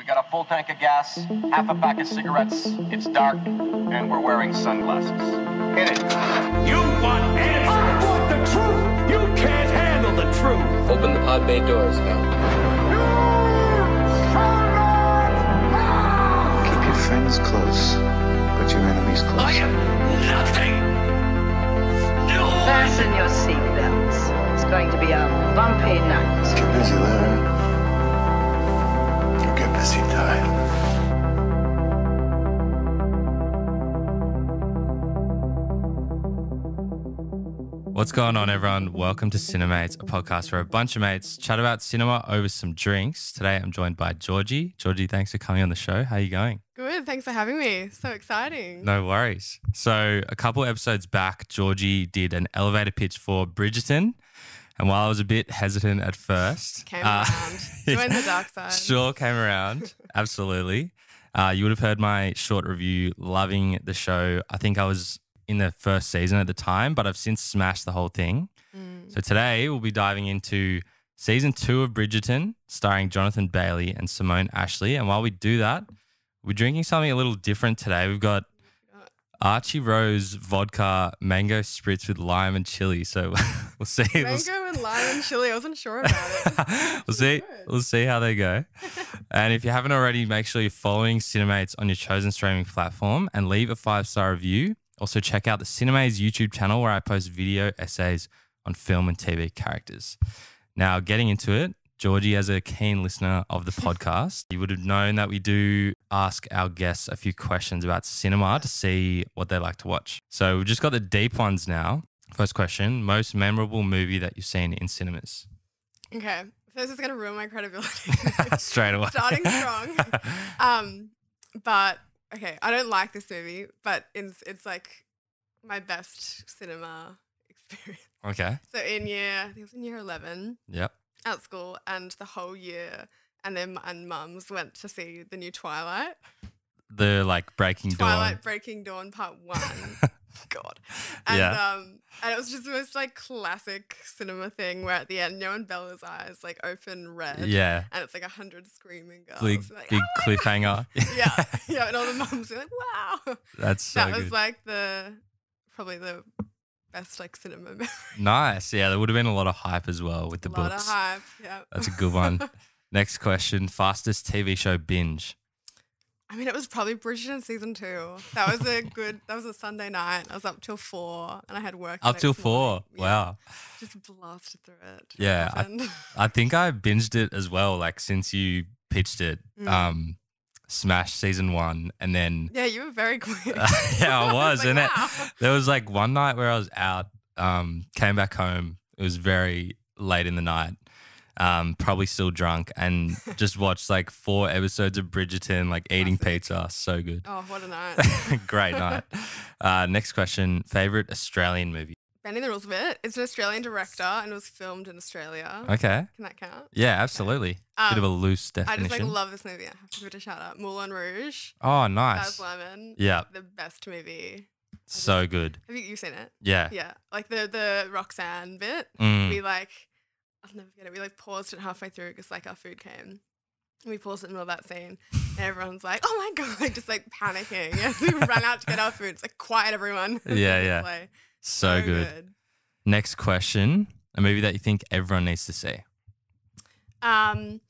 We got a full tank of gas, half a pack of cigarettes. It's dark, and we're wearing sunglasses. Hit it. You want answers? I want the truth. You can't handle the truth. Open the pod bay doors, HAL. Keep your friends close, but your enemies close. I am nothing. No. Fasten your seatbelts. It's going to be a bumpy night. Get busy, Larry. You get busy, What's going on, everyone? Welcome to Cinemates, a podcast where a bunch of mates chat about cinema over some drinks. Today, I'm joined by Georgie. Georgie, thanks for coming on the show. How are you going? Good. Thanks for having me. So exciting. No worries. So, a couple episodes back, Georgie did an elevator pitch for Bridgerton. And while I was a bit hesitant at first, Came uh, around. Join the dark side. Sure, came around. Absolutely. Uh, you would have heard my short review, loving the show. I think I was in the first season at the time, but I've since smashed the whole thing. Mm. So today we'll be diving into season two of Bridgerton, starring Jonathan Bailey and Simone Ashley. And while we do that, we're drinking something a little different today. We've got Archie Rose vodka mango spritz with lime and chili. So we'll see. We'll, Mango and lime and chili. I wasn't sure about it. we'll see. Good. We'll see how they go. and if you haven't already, make sure you're following Cinemates on your chosen streaming platform and leave a five star review. Also, check out the Cinemates YouTube channel where I post video essays on film and TV characters. Now, getting into it, Georgie, as a keen listener of the podcast, you would have known that we do ask our guests a few questions about cinema to see what they like to watch. So we've just got the deep ones now. First question Most memorable movie that you've seen in cinemas? Okay. This is going to ruin my credibility. Straight away. Starting strong. Um, but okay, I don't like this movie, but it's, it's like my best cinema experience. Okay. So in year, I think it was in year 11 Yep. At school, and the whole year, and then and mums went to see the new Twilight. The like Breaking Twilight Dawn. Breaking Dawn Part One. God. And Yeah. um and it was just the most like classic cinema thing where at the end, you know, when Bella's eyes like open red. Yeah. And it's like a hundred screaming girls. Big, like, big "Oh!" cliffhanger. Yeah. Yeah. And all the mums are like, wow. That's so that was good. like the probably the best like cinema memory. nice. Yeah, there would have been a lot of hype as well with the a lot books. of hype. Yeah. That's a good one. Next question Fastest TV show binge. I mean, it was probably Bridgerton season two. That was a good. That was a Sunday night. I was up till four, and I had work. Up till four. Yeah, Wow. Just blasted through it. Yeah, I- I think I binged it as well, like since you pitched it. Mm. Um, Smash season one. And then, yeah, you were very quick. yeah, I was. like, and it, wow. there was like one night where I was out, um, came back home. It was very late in the night. Um, probably still drunk and just watched like four episodes of Bridgerton, like eating Classic. pizza. So good. Oh, what a night. Great night. Uh, next question. Favorite Australian movie? Bending the Rules a bit. It's an Australian director and it was filmed in Australia. Okay. Can that count? Yeah, absolutely. Bit of a loose loose I just like love this movie. I have to give it a shout out. Moulin Rouge. oh, nice. Baz. Luhrmann. Yeah, The best movie. so good. Have you, you seen it? Yeah. Yeah. Like the the Roxanne bit. Mm. we like I'll never forget it. We like paused it halfway through because like our food came. We paused it in the middle of that scene, and everyone's like, "Oh my god!" Just like panicking. And we ran out to get our food. It's like quiet, everyone. Yeah, yeah. So, good. Next question. A movie that you think everyone needs to see. Um,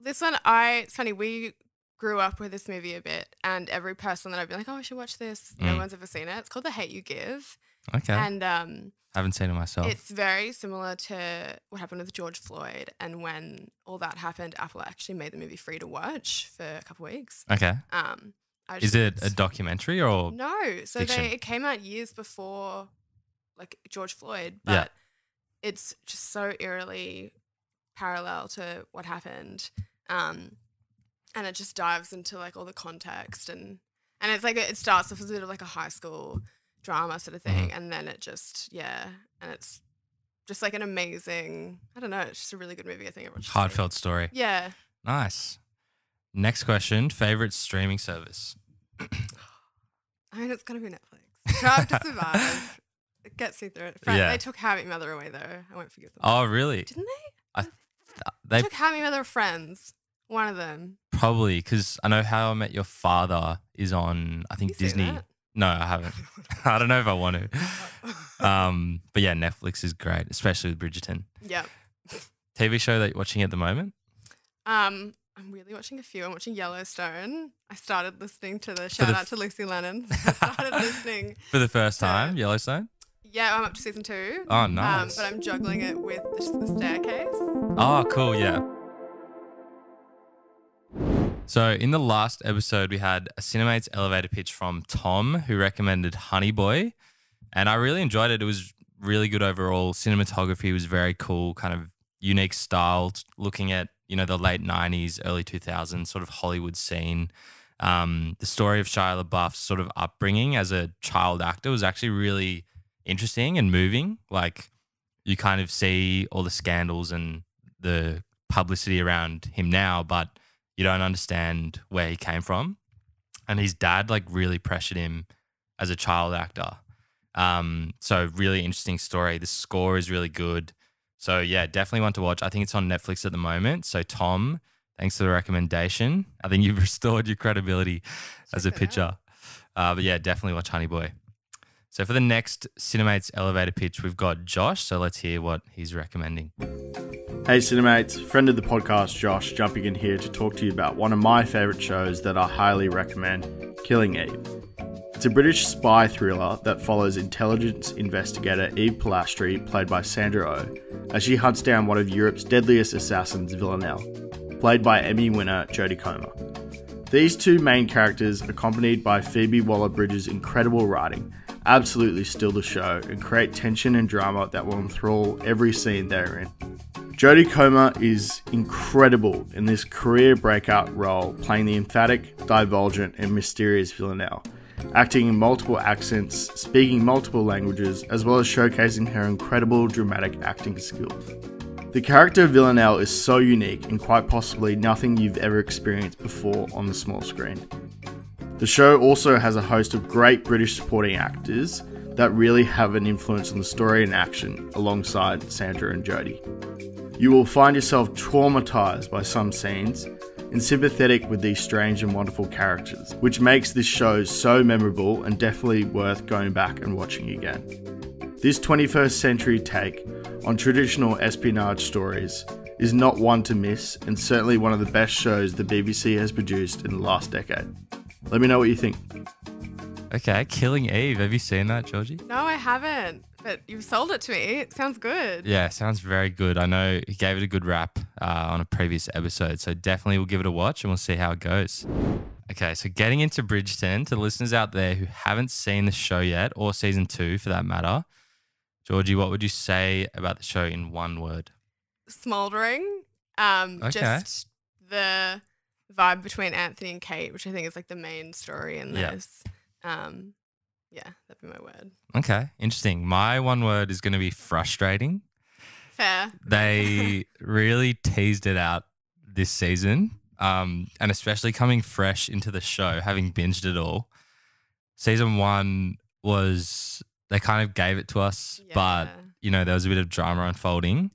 this one, I it's funny. We grew up with this movie a bit, and every person that I've been like, "Oh, I should watch this," no Mm. one's ever seen it. It's called The Hate You Give, Okay. and um, I Haven't seen it myself. It's very similar to what happened with George Floyd, and when all that happened, Apple actually made the movie free to watch for a couple of weeks. okay. Um, Is it a documentary or? No, so fiction? they it came out years before, like George Floyd, Yeah. but it's just so eerily parallel to what happened, um, and it just dives into like all the context and and it's like it starts off as a bit of like a high school drama sort of thing, and then it just yeah, and it's just like an amazing. I don't know, it's just a really good movie. I think everyone. Heartfelt story. Yeah, Nice. Next question. Favorite streaming service? I mean it's gonna be Netflix. Drive to Survive. It gets me through it. Friend, Yeah. They took How I Met Your Mother away though. I won't forgive them. Oh, really? Didn't they? I, They they took How I Met Your Mother Friends. One of them. Probably because I know How I Met Your Father is on. I think You seen Disney. that? No, I haven't. I don't know if I want to. Um, but yeah, Netflix is great, especially with Bridgerton. Yeah. TV show that you're watching at the moment? Um, I'm really watching a few. I'm watching Yellowstone. I started listening to the the shout f- out to Lucy Lennon. I started listening. For the first time, Yellowstone. Yeah, I'm up to season two. Oh, nice. Um, but I'm juggling it with the, the staircase. Oh, cool. Yeah. So, in the last episode, we had a Cinemates elevator pitch from Tom, who recommended Honey Boy. And I really enjoyed it. It was really good overall. Cinematography was very cool, kind of unique style, looking at, you know, the late 90s, early 2000s sort of Hollywood scene. Um, the story of Shia LaBeouf's sort of upbringing as a child actor was actually really interesting and moving. Like, you kind of see all the scandals and the publicity around him now, but you don't understand where he came from. And his dad like really pressured him as a child actor. Um, so really interesting story. The score is really good. So yeah, definitely want to watch. I think it's on Netflix at the moment. So Tom, thanks for the recommendation. I think you've restored your credibility as a Check it out. pitcher. Uh, but yeah, definitely watch Honey Boy. So for the next Cinemates elevator pitch, we've got Josh. So let's hear what he's recommending. Hey Cinemates, friend of the podcast Josh jumping in here to talk to you about one of my favourite shows that I highly recommend Killing Eve. It's a British spy thriller that follows intelligence investigator Eve Polastri, played by Sandra Oh, as she hunts down one of Europe's deadliest assassins, Villanelle, played by Emmy winner Jodie Comer. These two main characters, accompanied by Phoebe Waller Bridge's incredible writing, absolutely steal the show and create tension and drama that will enthrall every scene they're in. Jodie Comer is incredible in this career breakout role, playing the emphatic, divulgent, and mysterious Villanelle, acting in multiple accents, speaking multiple languages, as well as showcasing her incredible dramatic acting skills. The character of Villanelle is so unique and quite possibly nothing you've ever experienced before on the small screen. The show also has a host of great British supporting actors that really have an influence on the story and action alongside Sandra and Jodie. You will find yourself traumatized by some scenes and sympathetic with these strange and wonderful characters, which makes this show so memorable and definitely worth going back and watching again. This 21st century take on traditional espionage stories is not one to miss and certainly one of the best shows the BBC has produced in the last decade. Let me know what you think. Okay, Killing Eve. Have you seen that, Georgie? No, I haven't. But you've sold it to me. It sounds good. Yeah, sounds very good. I know he gave it a good rap uh, on a previous episode, so definitely we'll give it a watch and we'll see how it goes. Okay, so getting into Bridgerton, to the listeners out there who haven't seen the show yet, or season two for that matter, Georgie, what would you say about the show in one word? Smoldering. Um, Okay. just the vibe between Anthony and Kate, which I think is like the main story in this. Um, yeah, that'd be my word. Okay, interesting. My one word is going to be frustrating. Fair. They really teased it out this season, um, and especially coming fresh into the show, having binged it all. Season one was they kind of gave it to us, but you know there was a bit of drama unfolding.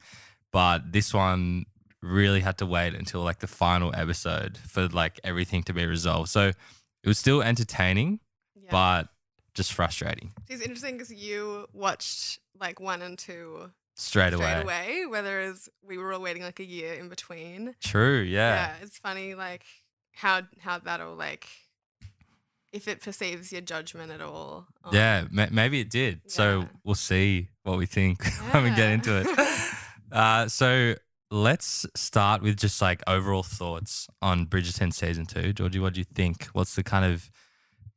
But this one really had to wait until like the final episode for like everything to be resolved. So it was still entertaining, Yeah. but just frustrating it's interesting because you watched like one and two straight, straight away. away, whereas we were all waiting like a year in between. True, yeah. Yeah. It's funny like how how that'll like if it perceives your judgment at all. on- Yeah, ma- maybe it did. So we'll see what we think when we get into it. uh, so let's start with just like overall thoughts on Bridgerton season two. Georgie, what do you think? What's the kind of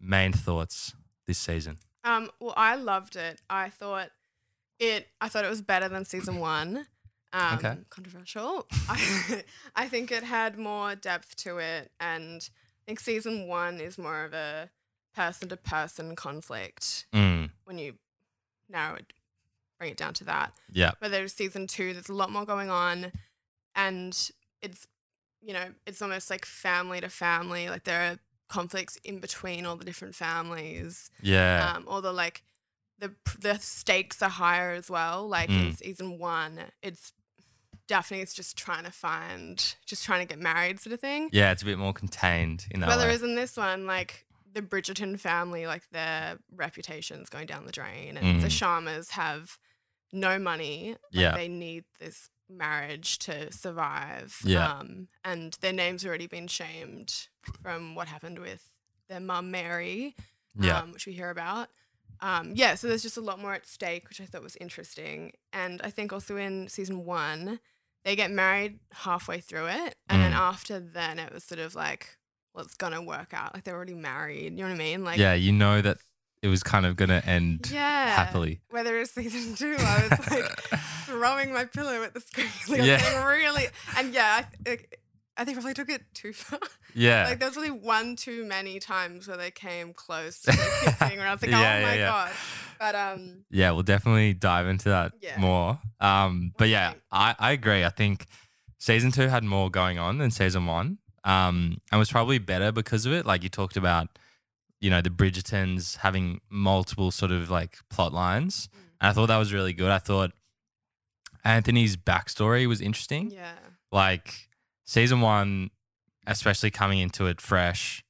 main thoughts this season? Um, well, I loved it. I thought it. I thought it was better than season one. Um, Okay. Controversial. I, I think it had more depth to it, and I think season one is more of a person to person conflict Mm, when you narrow it, bring it down to that. yeah, But there's season two. There's a lot more going on, and it's you know it's almost like family to family. Like there are conflicts in between all the different families yeah, um, or the like the the stakes are higher as well. Like Mm. in season one, it's Daphne is just trying to find, just trying to get married, sort of thing. Yeah, it's a bit more contained in that way. Whereas in this one, like the Bridgerton family, like their reputation's going down the drain, and the Mm. Sharmas have no money. Like, Yeah. they need this marriage to survive. Yeah. Um, and their name's already been shamed from what happened with their mum Mary, yeah. um, which we hear about. Um, yeah, so there's just a lot more at stake, which I thought was interesting. And I think also in season one, they get married halfway through it. And then Mm. after then, it was sort of like, well, it's going to work out. Like they're already married. You know what I mean? Like, yeah, you know that it was kind of going to end yeah. happily. Whether it's season two, I was like throwing my pillow at the screen. Like, Yeah. Really, and yeah, I, like, I think probably took it too far. yeah. Like there was really one too many times where they came close to kissing, where I was like, Yeah, oh yeah, my yeah. god. But um, yeah, we'll definitely dive into that more. Um, but yeah. I, I agree. I think season two had more going on than season one. Um, and was probably better because of it. Like you talked about, you know, the Bridgertons having multiple sort of like plot lines. Mm. And I thought that was really good. I thought Anthony's backstory was interesting. yeah, like season one, especially coming into it fresh.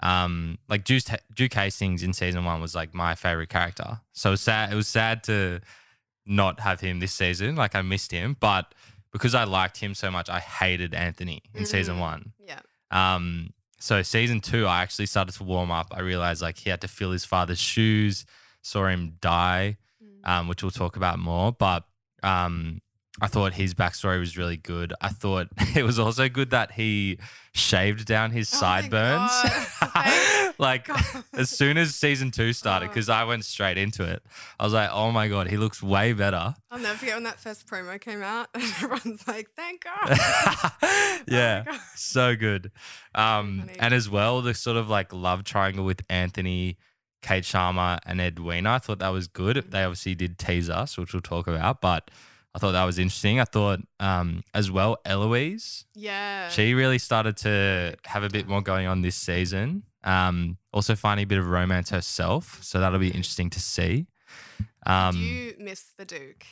Um, like Duke, Duke Hastings in season one was like my favorite character. So sad. It was sad to not have him this season. Like I missed him, but because I liked him so much, I hated Anthony in season Mhm. one. yeah, Um, so season two, I actually started to warm up. I realized like he had to fill his father's shoes. Saw him die, Mm. um, which we'll talk about more. But um, I thought his backstory was really good. I thought it was also good that he shaved down his Oh sideburns. Like as soon as season two started, Oh. because I went straight into it. I was like, oh my god, he looks way better. I'll never forget when that first promo came out, and everyone's like, "Thank God." yeah, God. so good. Um, and as well, the sort of like love triangle with Anthony, Kate Sharma, and Edwina. I thought that was good. Mm-hmm. They obviously did tease us, which we'll talk about, but I thought that was interesting. I thought um, as well, Eloise, yeah, she really started to have a bit more going on this season. Um, also finding a bit of romance herself, so that'll be interesting to see. Um, Did you miss the Duke?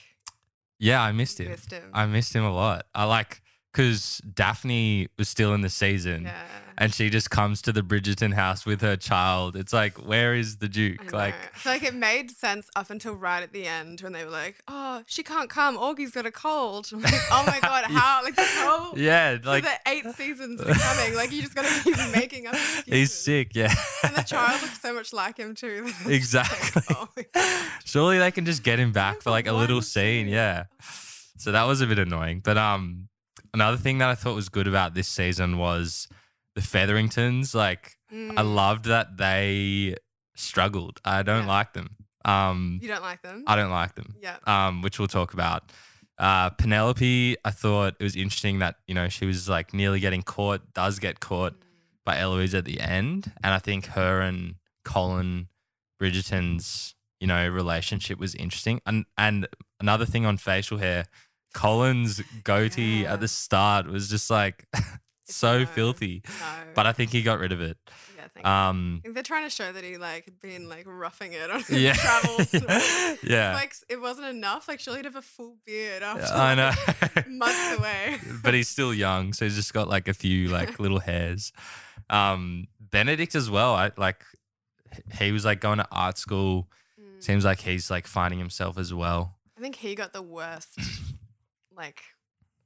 yeah, I missed him. missed him. I missed him a lot. I like because Daphne was still in the season, yeah. and she just comes to the Bridgerton house with her child. It's like, where is the Duke? Like, like it made sense up until right at the end when they were like, "Oh, she can't come. Augie's got a cold." Like, "Oh my god, how?" Like this whole yeah, like the eight seasons been coming. Like you just gotta keep making up. Excuses. he's sick. Yeah, And the child looks so much like him too. Like, Exactly. oh surely they can just get him back for like a little scene. Yeah. So that was a bit annoying. But um, another thing that I thought was good about this season was the Featheringtons. Like, I Mm, loved that they struggled. I don't Yeah. like them. Um, you don't like them? I don't like them. yeah. um, which we'll talk about. Uh, Penelope, I thought it was interesting that you know she was like nearly getting caught, does get caught by Eloise at the end, and I think her and Colin Bridgerton's you know relationship was interesting. And and another thing on facial hair, Colin's goatee Yeah. at the start was just like so no, filthy, No. but I think he got rid of it. yeah. Um, I think they're trying to show that he like had been like roughing it on his yeah, travels. yeah, Like it wasn't enough. Like surely he'd have a full beard after I know. like, months away. but he's still young, so he's just got like a few like little hairs. Um, Benedict as well. I like he was like going to art school. Mm. Seems like he's like finding himself as well. I think he got the worst like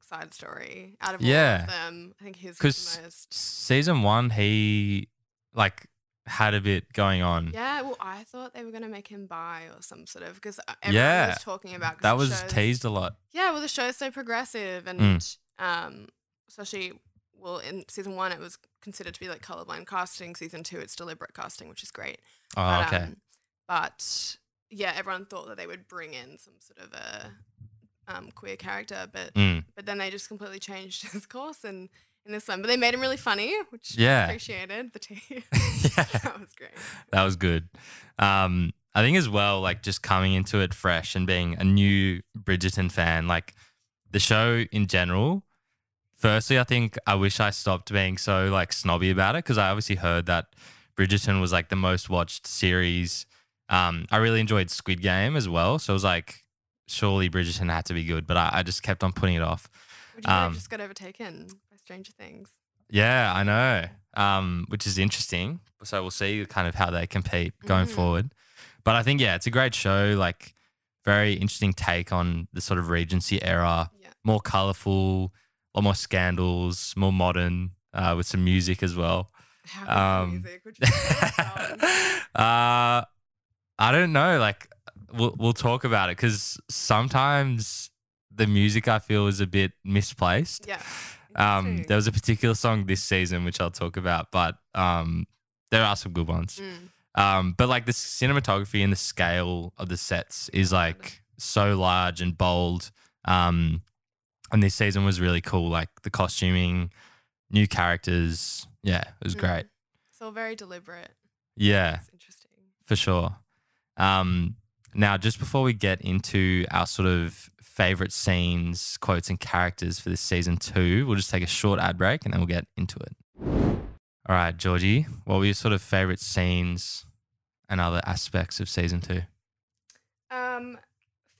side story out of Yeah. all of them. I think his Because the most. season one, he like had a bit going on. Yeah, well, I thought they were gonna make him bi or some sort of because everyone Yeah. was talking about that was show's- teased a lot. Yeah, well, the show's so progressive, Mm. and um, especially well, in season one, it was considered to be like colorblind casting. Season two, it's deliberate casting, which is great. Oh, But, okay. um, but yeah, everyone thought that they would bring in some sort of a um, queer character, but Mm. but then they just completely changed his course and in this one. But they made him really funny, which Yeah. I appreciated. The tea. yeah, that was great. that was good. Um, I think as well, like just coming into it fresh and being a new Bridgerton fan, like the show in general. Firstly, I think I wish I stopped being so like snobby about it because I obviously heard that Bridgerton was like the most watched series. Um, I really enjoyed Squid Game as well, so I was like, surely Bridgerton had to be good, but I, I just kept on putting it off. Would you Um, just got overtaken by Stranger Things? Yeah, I know. Um, which is interesting. So we'll see kind of how they compete going Mhm. forward. But I think yeah, it's a great show. Like very interesting take on the sort of Regency era. Yeah. More colorful, a lot more scandals, more modern, uh, with some music as well. How Um, music? Which is uh, I don't know. Like we'll we'll talk about it because sometimes the music I feel is a bit misplaced. Yeah. Um, there was a particular song this season which I'll talk about, but um, there are some good ones. Mm. Um, but like the cinematography and the scale of the sets is like so large and bold. Um, and this season was really cool. Like the costuming, new characters. Yeah, it was Mm. great. It's all very deliberate. Yeah, It's interesting. for sure. Um, now, just before we get into our sort of favorite scenes, quotes, and characters for this season two, we'll just take a short ad break and then we'll get into it. All right, Georgie, what were your sort of favorite scenes and other aspects of season two? Um,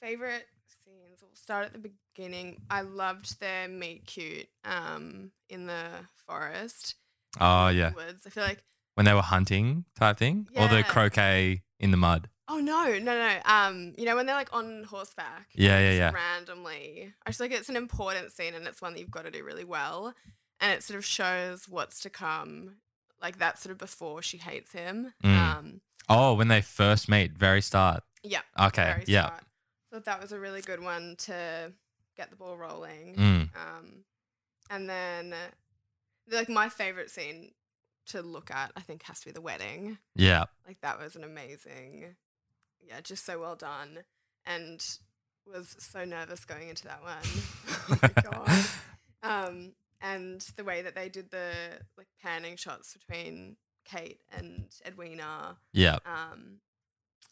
favorite scenes. We'll start at the beginning. I loved their meet cute. Um, in the forest. Oh, yeah. Woods. I feel like. When they were hunting type thing? Or the croquet in the mud? Oh no, no, no. Um, you know when they're like on horseback. Yeah, yeah, yeah. Randomly, I just like it's an important scene and it's one that you've got to do really well, and it sort of shows what's to come. Like that sort of before she hates him. Mm. Um, Oh, when they first meet, very start. yeah. Okay, yeah. Thought that was a really good one to get the ball rolling. Mm, Um, and then, like my favorite scene to look at, I think, has to be the wedding. yeah. Like that was an amazing, yeah, just so well done, and was so nervous going into that one. oh my god. Um, and the way that they did the like panning shots between Kate and Edwina. Yeah. Um,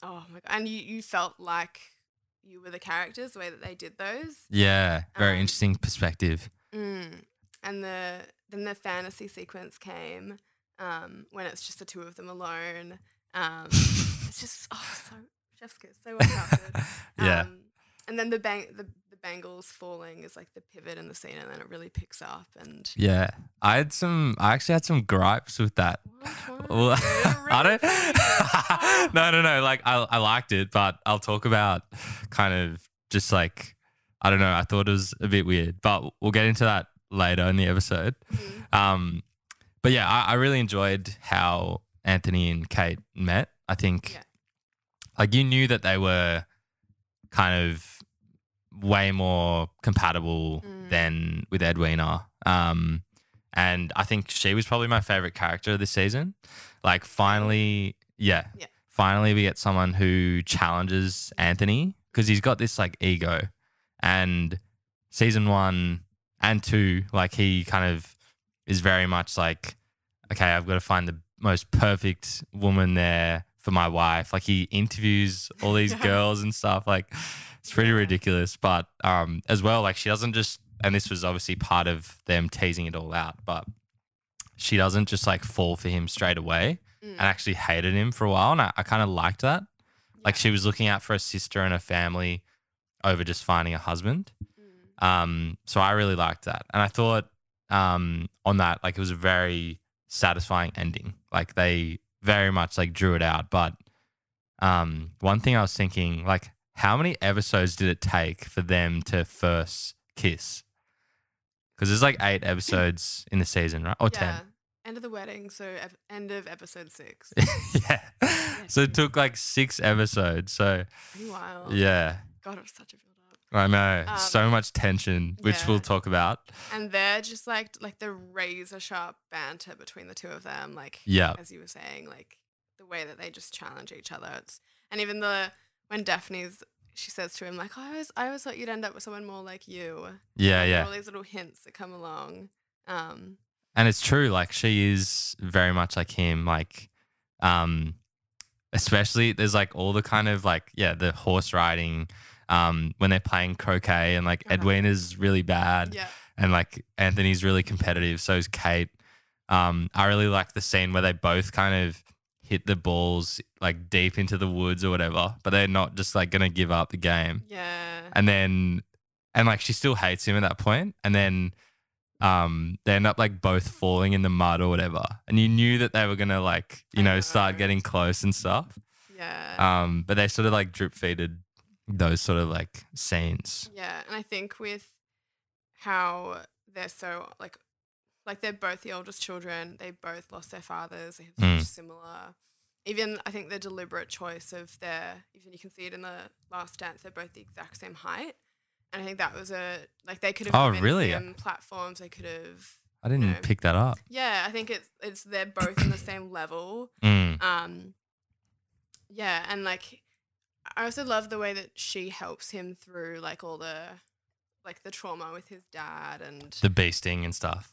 oh my god, and you you felt like you were the characters the way that they did those. Yeah. Very Um, interesting perspective. Mm. And the then the fantasy sequence came um, when it's just the two of them alone. Um, it's just oh so chef's kiss, so well crafted. yeah. Um, and then the bang the, the bangles falling is like the pivot in the scene, and then it really picks up. And Yeah, I had some. I actually had some gripes with that. Well, I don't. no, no, no. Like I, I liked it, but I'll talk about kind of just like I don't know. I thought it was a bit weird, but we'll get into that later in the episode. Mm. Um, but yeah, I, I really enjoyed how Anthony and Kate met. I think, Yeah. Like, you knew that they were kind of way more compatible Mm. than with Edwina. Um, and I think she was probably my favorite character this season. Like, finally, yeah, Yeah. finally, we get someone who challenges Anthony because he's got this like ego. And season one and two, like, he kind of is very much like, okay, I've got to find the most perfect woman there for my wife. Like he interviews all these Yeah. girls and stuff. Like it's pretty Yeah. ridiculous. But um as well, like she doesn't just and this was obviously part of them teasing it all out, but she doesn't just like fall for him straight away Mm. and actually hated him for a while. And I, I kind of liked that. Like she was looking out for her sister and her family over just finding a husband. Mm. Um, so I really liked that. And I thought um on that, like it was a very satisfying ending. Like they very much like drew it out. But um one thing I was thinking, like, how many episodes did it take for them to first kiss? Because there's like eight episodes in the season, right? Or yeah. End of the wedding, so ep- end of episode six. ten. yeah. So it took like six episodes. So wild. yeah. God, it was such a. I know. Um, so much tension, which yeah. we'll talk about. And they're just like like the razor sharp banter between the two of them, like Yeah. as you were saying, like the way that they just challenge each other. It's and even the when Daphne's she says to him like, I always I always thought you'd end up with someone more like you. Yeah, yeah. All these little hints that come along. Um, and it's true like she is very much like him like um especially there's like all the kind of like yeah the horse riding um when they're playing croquet and like Uh-huh. edwina's really bad yeah. and like anthony's really competitive so is kate um i really like the scene where they both kind of hit the balls like deep into the woods or whatever but they're not just like gonna give up the game Yeah. and then and like she still hates him at that point, and then um they end up like both falling in the mud or whatever, and you knew that they were gonna like you I know start getting close and stuff. Yeah. Um, but they sort of like drip feeded those sort of like scenes. Yeah, and I think with how they're so like like they're both the oldest children, they both lost their fathers, they have Mm. such similar even I think the deliberate choice of their even you can see it in the last dance, they're both the exact same height. And I think that was a like they could have Oh, really? platforms, they could have I didn't No. pick that up. yeah, I think it's it's they're both on the same level. Mm. Um, yeah, and like I also love the way that she helps him through like all the like the trauma with his dad and The beasting and stuff.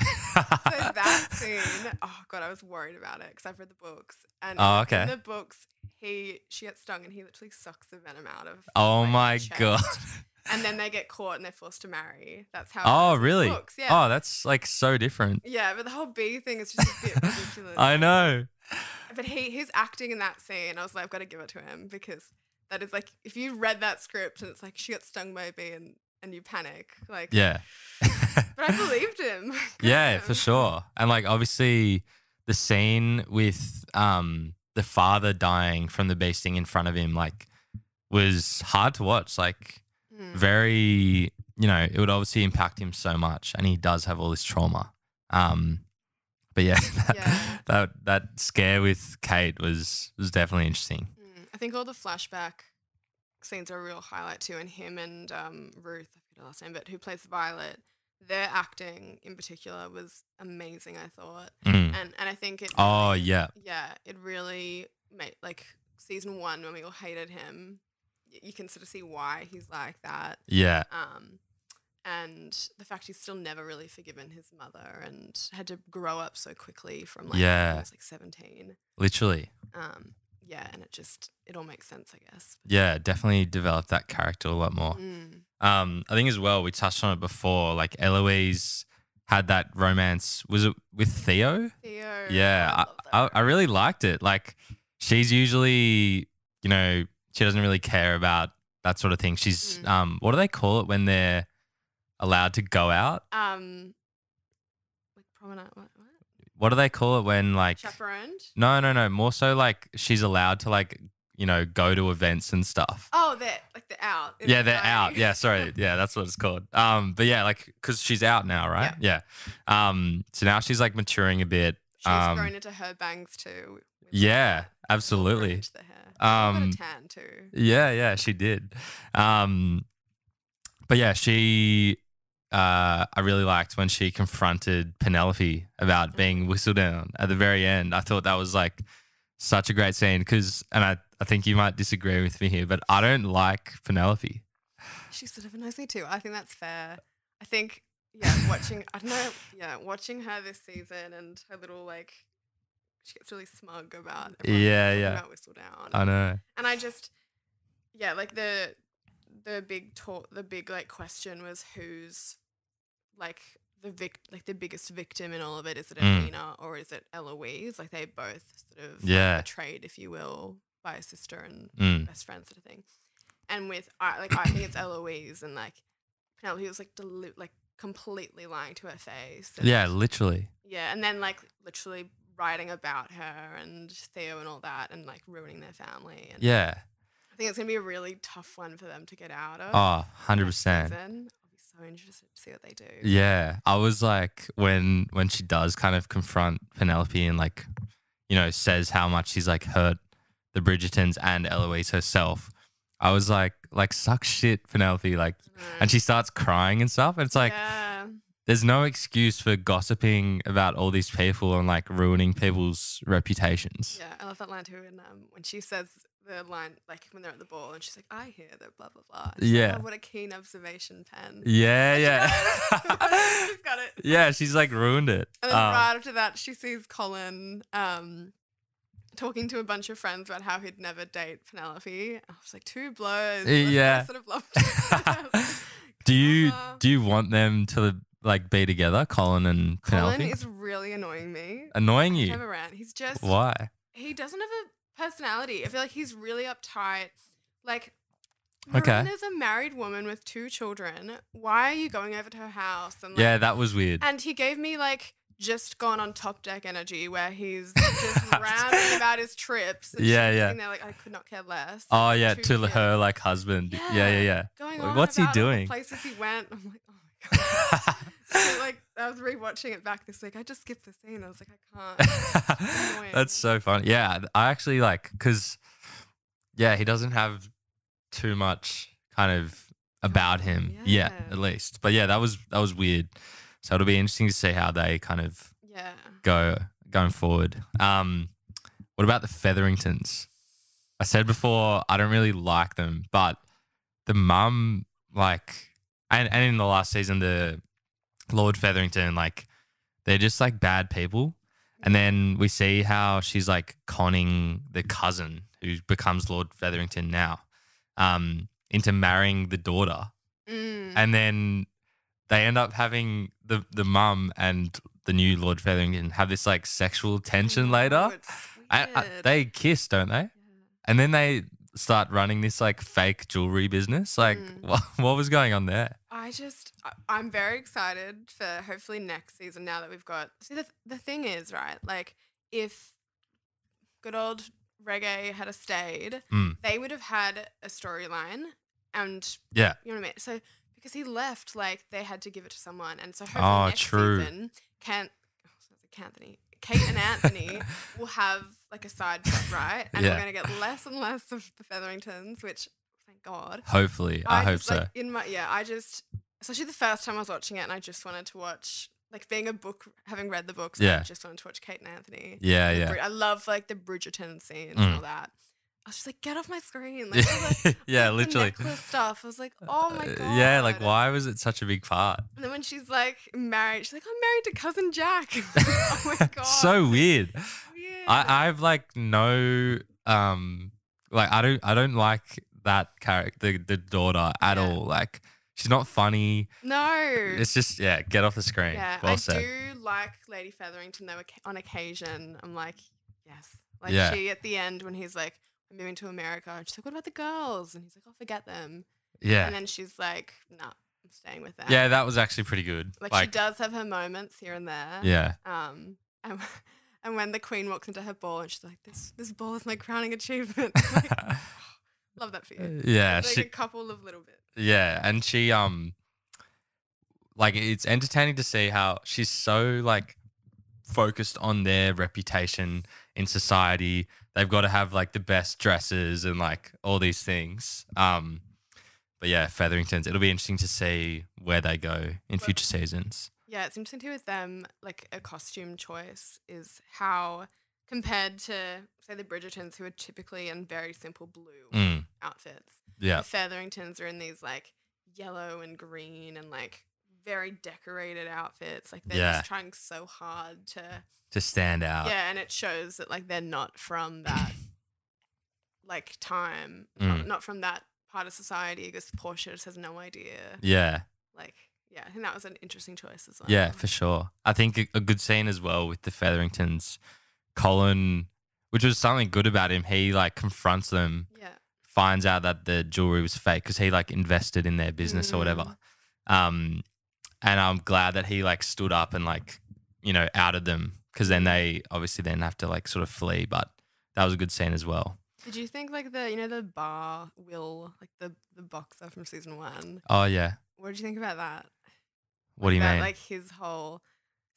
so that scene. Oh god, I was worried about it because I've read the books and Oh, in the books he she gets stung and he literally sucks the venom out of. Oh like, my god. And then they get caught and they're forced to marry. That's how. Oh really? Books. Yeah. Oh, that's like so different. Yeah, but the whole bee thing is just a bit ridiculous. I know. But he his acting in that scene, I was like, I've got to give it to him because that is like if you read that script and it's like she got stung by a bee and and you panic, like Yeah. But I believed him. Good yeah, on for sure. And like obviously the scene with um the father dying from the beasting in front of him like was hard to watch. Like Mm. very, you know, it would obviously impact him so much and he does have all this trauma. Um but yeah, that, Yeah. that that scare with Kate was was definitely interesting. Mm. I think all the flashback scenes are a real highlight too, and him and um, Ruth, I forget her last name, but who plays Violet, their acting in particular was amazing. I thought, Mm. and and I think it. Oh really- yeah. yeah, it really made like season one when we all hated him. You can sort of see why he's like that. Yeah. Um, and the fact he's still never really forgiven his mother and had to grow up so quickly from like Yeah. he was like seventeen. Literally. Um, yeah, and it just it all makes sense, I guess. Yeah, definitely developed that character a lot more. Mm. Um, I think as well, we touched on it before. Like Eloise had that romance. Was it with Theo? Theo. Yeah, I, I, I, I really liked it. Like she's usually, you know, she doesn't really care about that sort of thing. She's, Mm. um, what do they call it when they're allowed to go out? um like promenade what, what? What do they call it when like? chaperoned. No, no, no. More so like she's allowed to like, you know, go to events and stuff. Oh, they're like they're out. yeah, they're out. Yeah, sorry. Yeah, that's what it's called. Um, but yeah, like because she's out now, right? Yeah. Um, so now she's like maturing a bit. She's um, grown into her bangs too. Yeah, absolutely. the hair. She's got Um, a tan too. Yeah, yeah, she did. Um, but yeah, she. Uh, I really liked when she confronted Penelope about being whistled down at the very end. I thought that was like such a great scene because, and I, I think you might disagree with me here, but I don't like Penelope. She sort of annoys me too. I think that's fair. I think yeah, watching I don't know, yeah, watching her this season and her little like she gets really smug about Yeah, yeah. about whistle down. I know. and I just yeah, like the the big talk the big like question was who's like the vic like the biggest victim in all of it is it Mm. Or is it Eloise? Like they both sort of Yeah. betrayed, if you will, by a sister and Mm. best friend sort of thing. And with I like I think it's Eloise and like Penelope was like deli- like completely lying to her face. And, Yeah, literally. yeah, and then like literally writing about her and Theo and all that, and like ruining their family. And Yeah. I think it's gonna be a really tough one for them to get out of. Oh, 100%. next. I'll be so interested to see what they do. Yeah, I was like when when she does kind of confront Penelope and like, you know, says how much she's like hurt the Bridgertons and Eloise herself. I was like, like suck shit, Penelope. Like, and she starts crying and stuff. And it's like, yeah, there's no excuse for gossiping about all these people and like ruining people's reputations. yeah, I love that line too. And um, when she says the line, like when they're at the ball, and she's like, "I hear that blah blah blah." She's like, Yeah. "Oh, what a keen observation pen. Yeah, yeah, she's got it. yeah. She's like ruined it. And then Um, right after that, she sees Colin um, talking to a bunch of friends about how he'd never date Penelope. I was like, two blows. Yeah. sort of loved. do you do you want them to like be together, Colin and Penelope? Colin is really annoying me. Annoying you? have a rant. He's just Why? he doesn't have a personality. I feel like he's really uptight. Like Okay. Miranda's a married woman with two children. Why are you going over to her house? And like, Yeah, that was weird. And he gave me like just gone on top deck energy where he's just rambling about his trips. And Yeah, yeah. there like I could not care less. Oh yeah, to kids. her like husband. Yeah, yeah, yeah. Going Like, on What's he about all the doing? places he went. I'm like, oh my god. So, like I was rewatching it back this week. I just skipped the scene. I was like, I can't. That's so funny. Yeah, I actually like because yeah, he doesn't have too much kind of about him yet, Yeah. at least. But yeah, that was that was weird. So it'll be interesting to see how they kind of Yeah. go going forward. Um, what about the Featheringtons? I said before I don't really like them, but the mum like and, and in the last season the Lord Featherington like they're just like bad people. And then we see how she's like conning the cousin who becomes Lord Featherington now um, into marrying the daughter Mm. and then they end up having the the mum and the new Lord Featherington have this like sexual tension No, later. uh, they kiss, don't they? And then they start running this like fake jewelry business. Like, Mm. what, what was going on there? I just, I'm very excited for hopefully next season now that we've got. See, the, the thing is, right? Like, if good old Regé had a stayed, Mm. they would have had a storyline. And Yeah, you know what I mean? So, because he left, like, they had to give it to someone. And so, hopefully, Oh, next true. season, Kent, oh, Anthony, Kate and Anthony will have like a side track, right? And Yeah. we're going to get less and less of the Featheringtons, which, God. hopefully. I, hope just, so. Like, in my yeah, I just especially the first time I was watching it, and I just wanted to watch like being a book, having read the books. Yeah. I just wanted to watch Kate and Anthony. yeah, yeah. Brid- I love like the Bridgerton scenes Mm. and all that. I was just like, get off my screen. Like, the, yeah, like, the literally. stuff. I was like, oh my Uh, god. Yeah, like why was it such a big part? And then when she's like married, she's like, I'm married to cousin Jack. oh my god. so weird. weird. I I've like no um like I don't I don't like that character the, the daughter at Yeah. all. Like she's not funny. no. It's just yeah, get off the screen. Yeah, well I said. do like Lady Featherington though. On occasion, I'm like, yes. Like Yeah. she at the end when he's like, "I'm moving to America," and she's like, "What about the girls?" And he's like, "I'll forget them." Yeah. And then she's like, "Nah, I'm staying with them." Yeah, that was actually pretty good. Like, she does have her moments here and there. Yeah. Um. And, and when the queen walks into her ball and she's like, "This this ball is my crowning achievement." Like, love that for you. Yeah, like she, a couple of little bits. yeah, and she um like it's entertaining to see how she's so like focused on their reputation in society. They've got to have like the best dresses and like all these things. Um but yeah, Featheringtons, it'll be interesting to see where they go in future seasons. Yeah, it's interesting too with them, like a costume choice is how compared to say the Bridgertons who are typically in very simple blue Mm, outfits. yeah. The Featheringtons are in these like yellow and green and like very decorated outfits. Like they're Yeah. just trying so hard to To stand out. Yeah, and it shows that like they're not from that like time. Mm. Not, not from that part of society because Portia just has no idea. Yeah. Like yeah, I think that was an interesting choice as well. Yeah, for sure. I think a, a good scene as well with the Featheringtons. Colin, which was something good about him, he like confronts them, Yeah. finds out that the jewelry was fake because he like invested in their business or whatever. Um, and I'm glad that he like stood up and like you know outed them because then they obviously then have to like sort of flee. But that was a good scene as well. Did you think like the you know the bar Will like the the boxer from season one? Oh yeah, What did you think about that? what do you About, mean? Like his whole.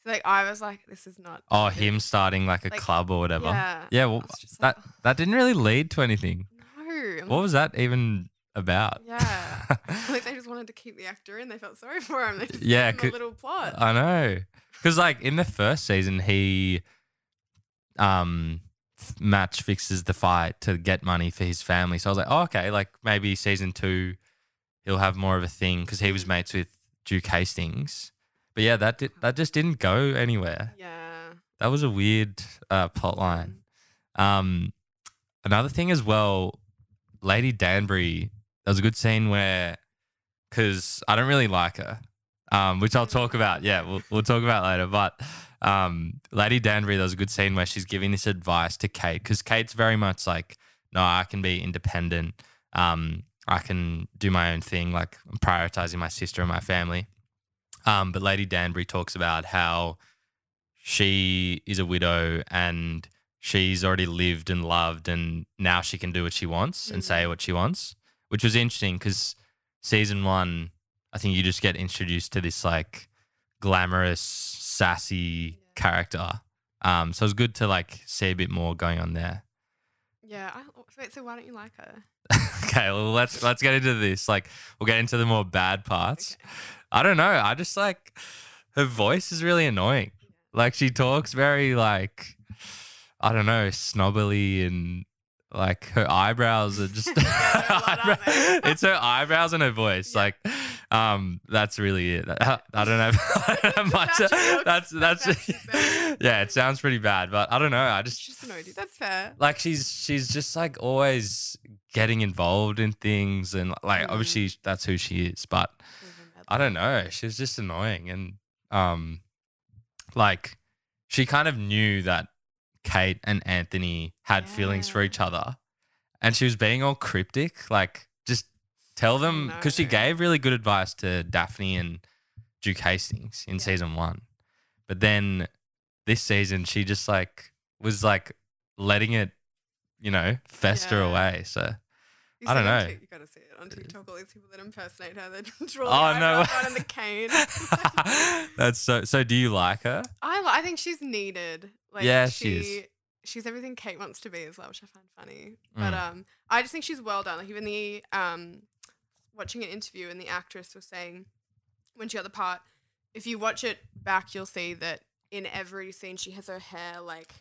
So like I was like, this is not. oh, good. him starting like a Like, club or whatever. Yeah. Yeah, well, that like, that didn't really lead to anything. no. What was that even about? Yeah. like they just wanted to keep the actor in. They felt sorry for him. They just Yeah, him a little plot. I know. Because like in the first season, he um match fixes the fight to get money for his family. So I was like, oh, okay, like maybe season two, he'll have more of a thing because he was mates with Duke Hastings. But yeah, that did, that just didn't go anywhere. yeah. That was a weird uh, plot line. Um, another thing as well, Lady Danbury. There was a good scene where, because I don't really like her, um, which I'll talk about. Yeah, we'll we'll talk about later. But um, Lady Danbury, there was a good scene where she's giving this advice to Kate because Kate's very much like, no, I can be independent. Um, I can do my own thing. Like I'm prioritizing my sister and my family. Um, but Lady Danbury talks about how she is a widow and she's already lived and loved, and now she can do what she wants and say what she wants, which was interesting because season one, I think you just get introduced to this like glamorous, sassy character. Um, so it was good to like see a bit more going on there. Yeah. I, wait, so why don't you like her? okay, well let's let's get into this. Like we'll get into the more bad parts. I don't know. I just like her voice is really annoying. Like she talks very like I don't know, snobbily and like her eyebrows are just a lot, aren't they? it's her eyebrows and her voice. Like um that's really it. I, I don't know. I don't have much. That's That's that's yeah, it sounds pretty bad, but I don't know. I just She just annoyed you. That's fair. like she's she's just like always getting involved in things and like Mm. obviously that's who she is but i don't know she was just annoying and um like she kind of knew that kate and anthony had feelings for each other and she was being all cryptic like just tell them because she gave really good advice to daphne and duke hastings in Yeah. season one but then this season she just like was like letting it you know fester Yeah. away so I don't know. You gotta see it on TikTok. All these people that impersonate her, they draw Oh, the no out the cane. that's so so do you like her I, I think she's needed. Like, Yeah, she is. She's everything Kate wants to be as well, which I find funny. But Mm. um, I just think she's well done. Like even the um, watching an interview and the actress was saying when she got the part, if you watch it back, you'll see that in every scene she has her hair like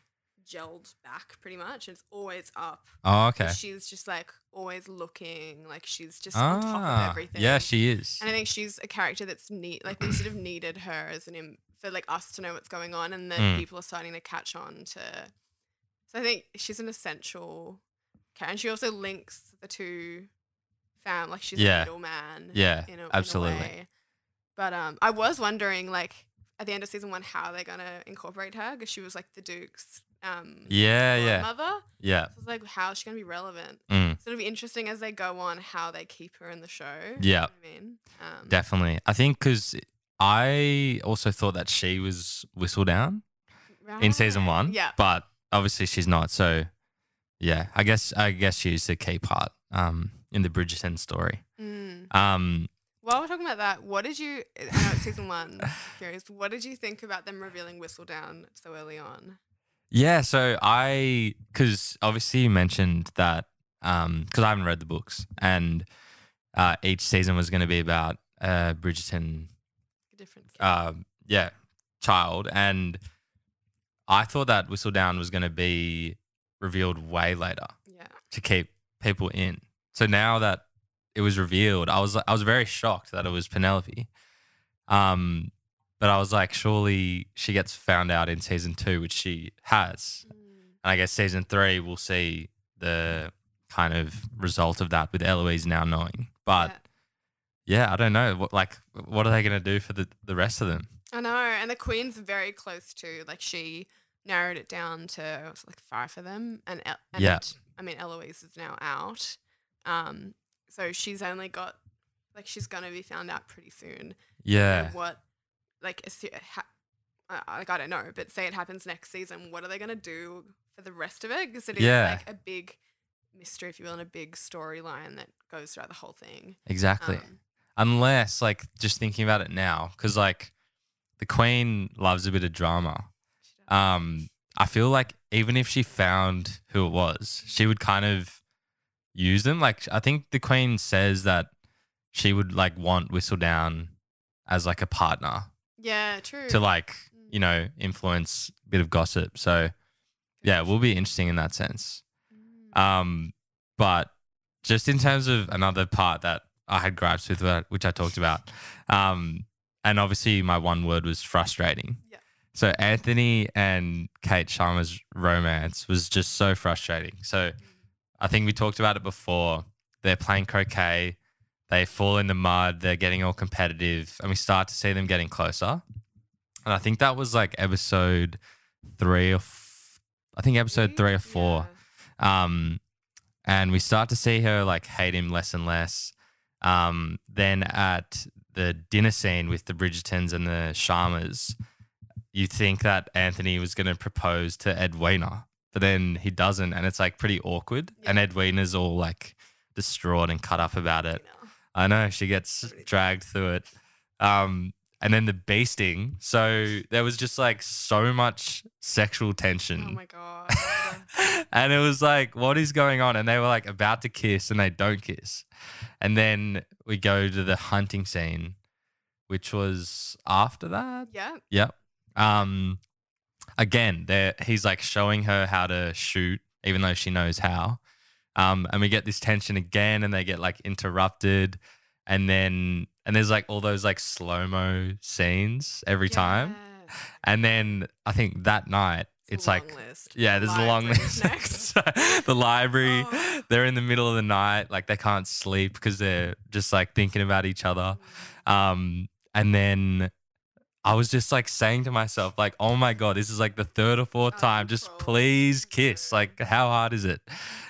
gelled back pretty much. And it's always up. oh okay She's just like always looking like she's just on top of ah everything. yeah she is And I think she's a character that's neat. Like we sort of needed her as an Im- for like us to know what's going on, and then Mm. people are starting to catch on to. So I think she's an essential character, and she also links the two fam. Like she's Yeah. a middleman. Yeah, in a, in a absolutely. way. But um, I was wondering like at the end of season one how are they're gonna incorporate her because she was like the Duke's um yeah yeah mother. yeah So I was like, how is she gonna be relevant? mm, So it'll be interesting as they go on how they keep her in the show. Yeah. You know I mean, um, definitely i think because i also thought that she was whistledown in season one Yeah. but obviously she's not so yeah i guess i guess she's the key part um in the bridgerton story Mm. um While we're talking about that, what did you? I know it's season one. Curious, what did you think about them revealing Whistledown so early on? Yeah, so I because obviously you mentioned that um because I haven't read the books and uh, each season was going to be about uh, Bridgerton, Different. uh, yeah, child, and I thought that Whistledown was going to be revealed way later yeah. to keep people in. So now that it was revealed, I was I was very shocked that it was Penelope. Um, but I was like, surely she gets found out in season two, which she has. Mm. And I guess season three, we'll see the kind of result of that with Eloise now knowing. But Yeah. yeah, I don't know. What like what are they gonna do for the, the rest of them? I know, and the Queen's very close to like she narrowed it down to like five of them, and, and Yeah. I mean Eloise is now out, um, so she's only got like she's gonna be found out pretty soon. Yeah. What like ha- I, like I don't know, but say it happens next season, what are they gonna do for the rest of it? Because it is Yeah. like a big mystery, if you will, and a big storyline that goes throughout the whole thing. Exactly. Um, Unless like just thinking about it now, because like the Queen loves a bit of drama. Um, I feel like even if she found who it was, she would kind of use them. Like I think the Queen says that she would like want Whistledown as like a partner yeah, true. to like Mm. you know influence a bit of gossip. So yeah, it will be interesting in that sense. Mm. Um, but just in terms of another part that I had gripes with, uh, which I talked about, um, and obviously my one word was frustrating. Yeah. So Anthony and Kate Sharma's romance was just so frustrating. So I think we talked about it before. They're playing croquet. They fall in the mud. They're getting all competitive, and we start to see them getting closer. And I think that was like episode three or f- I think episode three or four. Yeah. Um, and we start to see her like hate him less and less. Um, then at the dinner scene with the Bridgertons and the Sharmas, you think that Anthony was going to propose to Edwina, but then he doesn't, and it's like pretty awkward. And Edwina's all like distraught and cut up about it. I know she gets dragged through it. Um, and then the beasting. So there was just like so much sexual tension. Oh my god. and it was like, what is going on? And they were like about to kiss and they don't kiss. And then we go to the hunting scene, which was after that. yeah. Yep. Um, again, there he's like showing her how to shoot, even though she knows how. Um, and we get this tension again, and they get like interrupted, and then and there's like all those like slow mo scenes every time, and then I think that night it's, a like list. yeah, there's a long list. next. the library, Oh. they're in the middle of the night, like they can't sleep because they're just like thinking about each other. Mm. Um, and then I was just like saying to myself, like, oh my God, this is like the third or fourth Oh, time. Just please kiss. Like, how hard is it?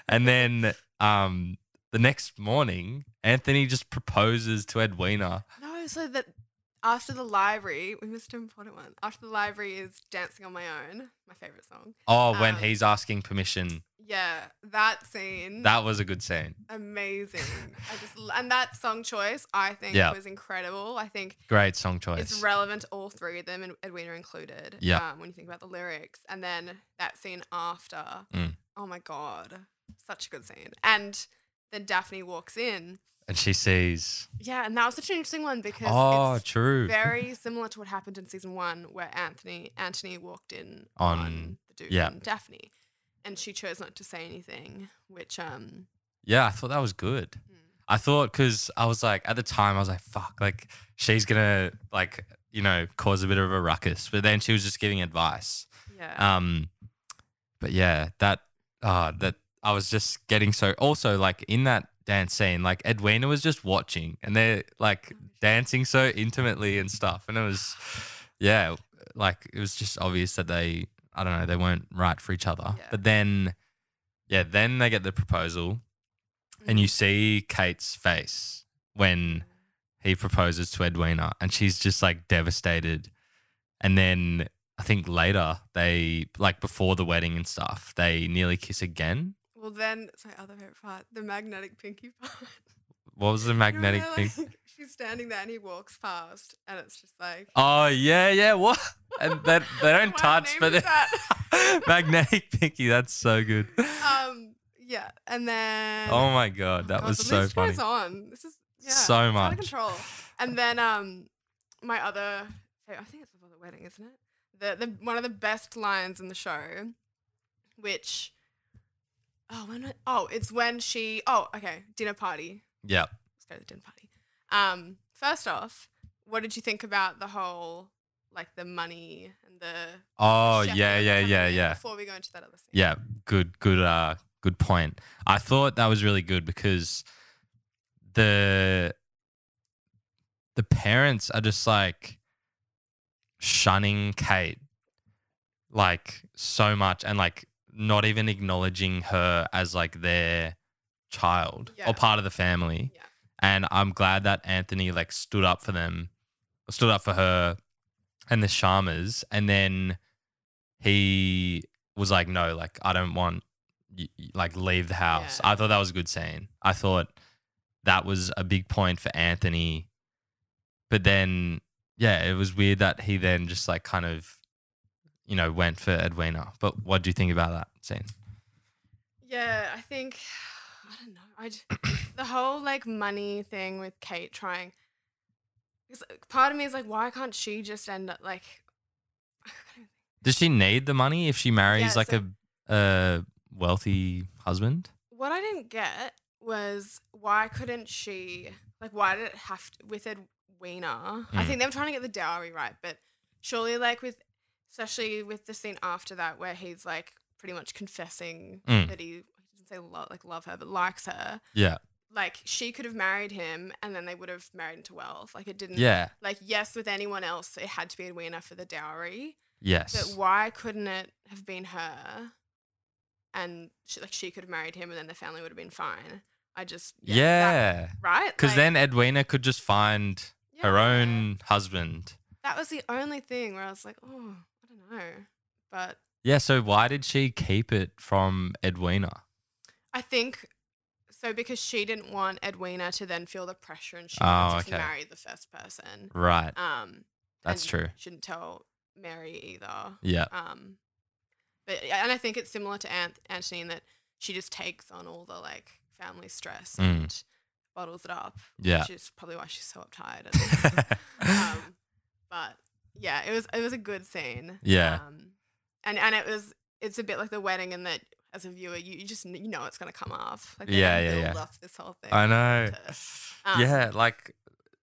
And then um the next morning, Anthony just proposes to Edwina. No, so that after the library, we missed an important one. After the library is Dancing on My Own, my favorite song. Oh, when Um, he's asking permission. Yeah, that scene. That was a good scene. amazing. I just and that song choice I think Yeah. was incredible. I think Great song choice. it's relevant to all three of them, and Edwina included. Yeah. Um, when you think about the lyrics, and then that scene after. Mm. Oh my god, such a good scene. And then Daphne walks in. And she sees. Yeah, and that was such an interesting one because Oh, it's true. very similar to what happened in season one, where Anthony Anthony walked in On- on, the dude yeah. and Daphne, and she chose not to say anything, which um Yeah, I thought that was good. Hmm. I thought because I was like, at the time, I was like, fuck, like she's gonna like, you know, cause a bit of a ruckus. But then she was just giving advice. yeah Um, but yeah, that, uh, that I was just getting so. Also, like in that dance scene, like Edwina was just watching, and they're like dancing so intimately and stuff, and it was, yeah, like it was just obvious that they, I don't know, they weren't right for each other. Yeah. But then, yeah, then they get the proposal, and you mm-hmm. see Kate's face when he proposes to Edwina, and she's just like devastated. And then I think later they like before the wedding and stuff, they nearly kiss again. Well, then, sorry, other favorite part, the magnetic pinky part. What was the You magnetic remember, thing? like, she's standing there and he walks past, and it's just like. Oh yeah, yeah. What? And that they don't touch, but they- magnetic pinky. That's so good. um, yeah, and then. Oh my god, that God, was so funny. goes on. This is yeah, So it's out of much. control. And then um, my other, I think it's before the wedding, isn't it? The the one of the best lines in the show, which. Oh, when? Oh, it's when she. Oh, okay. Dinner party. Yeah. Let's go to the dinner party. Um, first off, what did you think about the whole, like the money and the? Oh yeah, yeah, yeah, yeah. Before we go into that other scene. Yeah, good, good, uh, good point. I thought that was really good because the the parents are just like shunning Kate like so much and like not even acknowledging her as like their child Yeah. or part of the family. Yeah. And I'm glad that Anthony like stood up for them, stood up for her and the Sharmas. And then he was like, no, like, I don't want, like, leave the house. Yeah. I thought that was a good scene. I thought that was a big point for Anthony. But then, yeah, it was weird that he then just like kind of, you know, went for Edwina. But what do you think about that scene? Yeah, I think I don't know. I the whole like money thing with Kate trying. 'cause part of me is like, why can't she just end up like? I can't even think. Does she need the money if she marries Yeah, like so- a, a wealthy husband? What I didn't get was why couldn't she like? Why did it have to with Edwina? I Mm. think they were trying to get the dowry right, but surely like with, especially with the scene after that where he's like pretty much confessing Mm. that he, he doesn't say lo- like love her but likes her. Yeah. like she could have married him and then they would have married into wealth. Like it didn't Yeah. like yes, with anyone else it had to be Edwina for the dowry. Yes. But why couldn't it have been her? and she, like she could have married him, and then the family would have been fine. I just Yeah. that- right Because Like, then Edwina could just find her own husband. that was the only thing where I was like, oh, Know, but Yeah. So why did she keep it from Edwina? I think so because she didn't want Edwina to then feel the pressure and she Oh, wanted to marry the first person. Right. Um, That's true. Shouldn't tell Mary either. Yeah. Um, but and I think it's similar to Ant- Anthony in that she just takes on all the like family stress Mm. and bottles it up. Yeah. which is probably why she's so uptight. Um, but yeah, it was it was a good scene. Yeah. Um, and and it was it's a bit like the wedding in that as a viewer you, you just you know it's gonna come off. Like Yeah, yeah, yeah. Up this whole thing. I know. to- um, yeah, like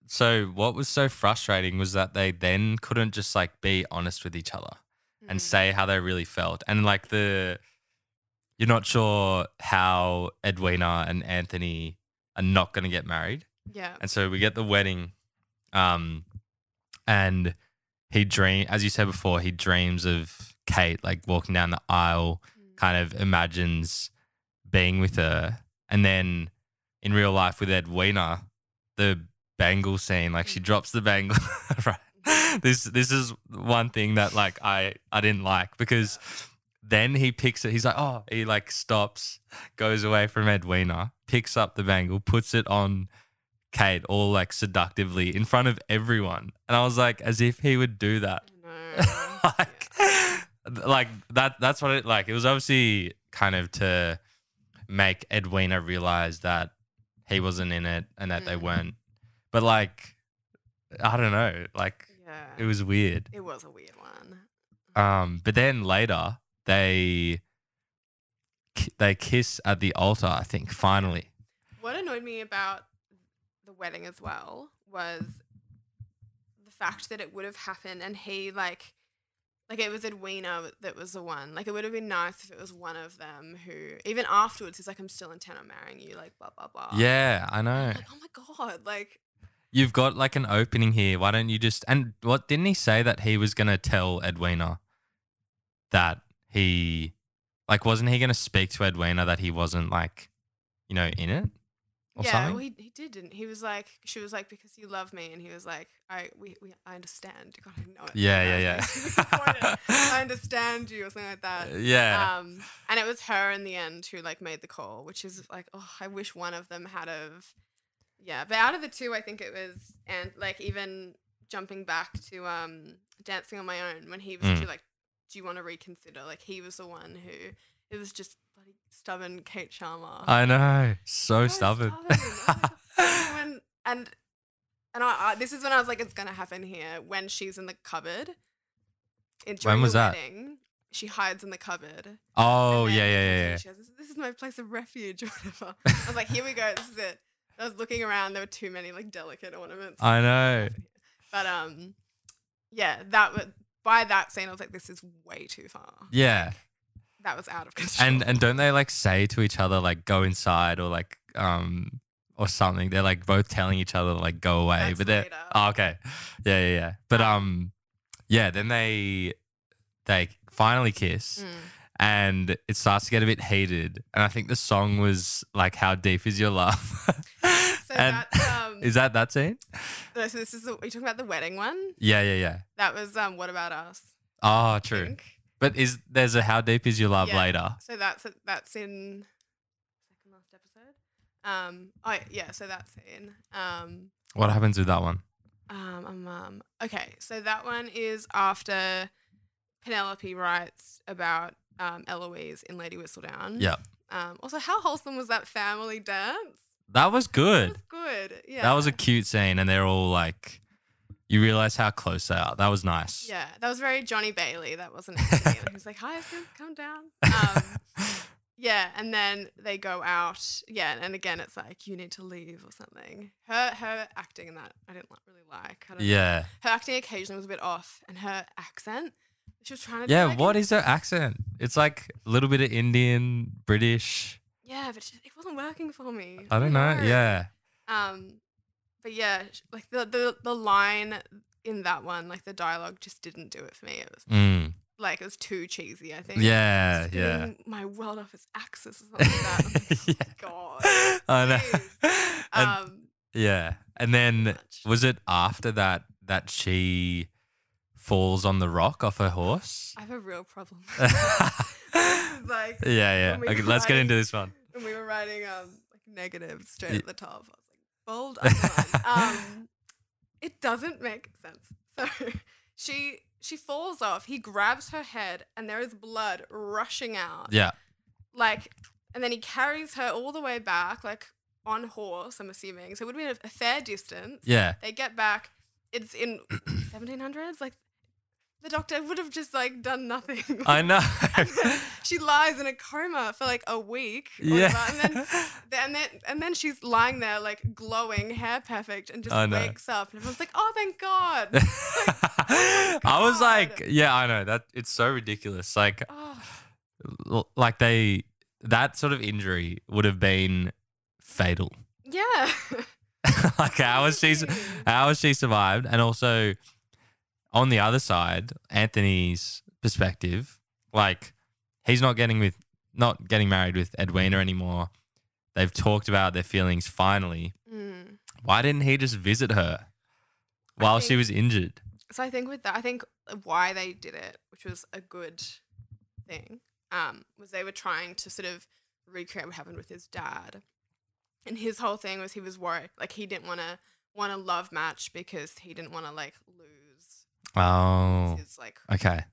so what was so frustrating was that they then couldn't just like be honest with each other and mm, say how they really felt. And like the you're not sure how Edwina and Anthony are not going to get married. yeah. And so we get the wedding um and he dream as you said before, he dreams of Kate like walking down the aisle, Mm. kind of imagines being with her. And then in real life with Edwina, the bangle scene, like she Mm. drops the bangle. right. This this is one thing that like I I didn't like because then he picks it. He's like, oh, he like stops, goes away from Edwina, picks up the bangle, puts it on Kate, all like seductively in front of everyone. And I was like, as if he would do that. No. like, like that. That's what it like. It was obviously kind of to make Edwina realize that he wasn't in it and that they Mm. weren't. But like, I don't know. Like, yeah. it was weird. It was a weird one. Um, but then later they they kiss at the altar. I think finally. What annoyed me about wedding as well was the fact that it would have happened and he like like it was Edwina that was the one. Like it would have been nice if it was one of them who even afterwards he's like, I'm still intent on marrying you, like blah blah blah. Yeah, I know. Like, oh my god, like You've got like an opening here. Why don't you just and what didn't he say that he was gonna tell Edwina that he like wasn't he gonna speak to Edwina that he wasn't like you know in it or yeah, something? well, he, he did, didn't he? Was like, she was like, because you love me, and he was like, I we, we I understand. God, I know it. Yeah, yeah, yeah. I understand you, or something like that. yeah. Um, and it was her in the end who like made the call, which is like, oh, I wish one of them had of, yeah. But out of the two, I think it was, and like even jumping back to um, dancing on my own when he was Mm. like, do you want to reconsider? Like he was the one who it was just stubborn Kate Sharma. I know. So So stubborn. stubborn. when, and and I, I this is when I was like, it's gonna happen here when she's in the cupboard. In, during was that? Wedding, she hides in the cupboard. oh yeah, yeah, he comes in yeah. She goes, this is my place of refuge or whatever. I was like, here we go. This is it. I was looking around. There were too many like delicate ornaments. I know. But um, yeah, that was by that scene. I was like, this is way too far. Yeah. That was out of control. And and don't they like say to each other like go inside or like um or something? They're like both telling each other like go away. That's but they're oh, okay. Yeah, yeah, yeah. But um yeah, then they they finally kiss Mm. and it starts to get a bit heated. And I think the song was like How Deep Is Your Love? So and um. is that that scene? so this is the, are you talking about the wedding one? Yeah, yeah, yeah. That was um. What about us? Oh, true. But is there's a How Deep Is Your Love Yeah. later? So that's that's in second last episode. Um. Oh yeah. So that scene. Um. What happens with that one? Um, um, um, okay, so that one is after Penelope writes about um, Eloise in Lady Whistledown. Yeah. Um, also, how wholesome was that family dance? That was good. was good. Yeah. That was a cute scene, and they're all like, you realize how close they are. That was nice. yeah. That was very Johnny Bailey. That wasn't Anthony. he was like, "Hi, come down." Um, yeah, and then they go out. Yeah, and again, it's like you need to leave or something. Her her acting in that I didn't really like. I don't know. yeah. her acting occasionally was a bit off, and her accent. She was trying to. Yeah. like What an- is her accent? It's like a little bit of Indian, British. Yeah, but she- it wasn't working for me. I don't know. Yeah. Um, but yeah, like the the the line in that one, like the dialogue, just didn't do it for me. It was Mm. like it was too cheesy. I think. Yeah, yeah. My world off its axis or something like that. Like, yeah. God. I know. And- Um, yeah. And then much. was it after that that she falls on the rock off her horse? I have a real problem. yeah, This is like yeah. yeah. we Okay, let's get into this one. when we were writing um like negatives straight at the top. I was like bold um, it doesn't make sense. So she she falls off. He grabs her head, and there is blood rushing out. Yeah. Like, and then he carries her all the way back, like on horse. I'm assuming. So it would be a, a fair distance. Yeah. They get back. It's in 1700s. Like the doctor would have just like done nothing. I know. She lies in a coma for like a week. Yeah. whatever, And then, and then, and then she's lying there like glowing, hair perfect, and just wakes up, and everyone's like, "Oh, thank God!" Oh, I was like, yeah, I know that it's so ridiculous. Like, oh, l- like they that sort of injury would have been fatal. yeah. like how was she how has she survived? And also on the other side, Anthony's perspective, like he's not getting with not getting married with Edwina anymore. They've talked about their feelings finally. Mm. Why didn't he just visit her while she was injured? So I think with that, I think why they did it, which was a good thing, um, was they were trying to sort of recreate what happened with his dad, and his whole thing was he was worried, like he didn't want to want a love match because he didn't want to like lose Oh, his like okay.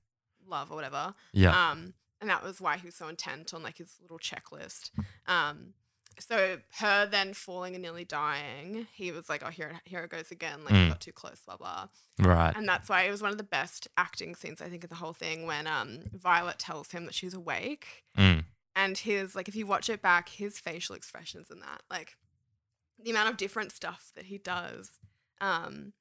love or whatever. Yeah. Um, and that was why he was so intent on like his little checklist. Um, so her then falling and nearly dying, he was like, "Oh, here, it- here it goes again. Like, Mm. Got too close, blah blah." right. And that's why it was one of the best acting scenes I think in the whole thing when um Violet tells him that she's awake, Mm. and his like if you watch it back, his facial expressions and that, like the amount of different stuff that he does, um,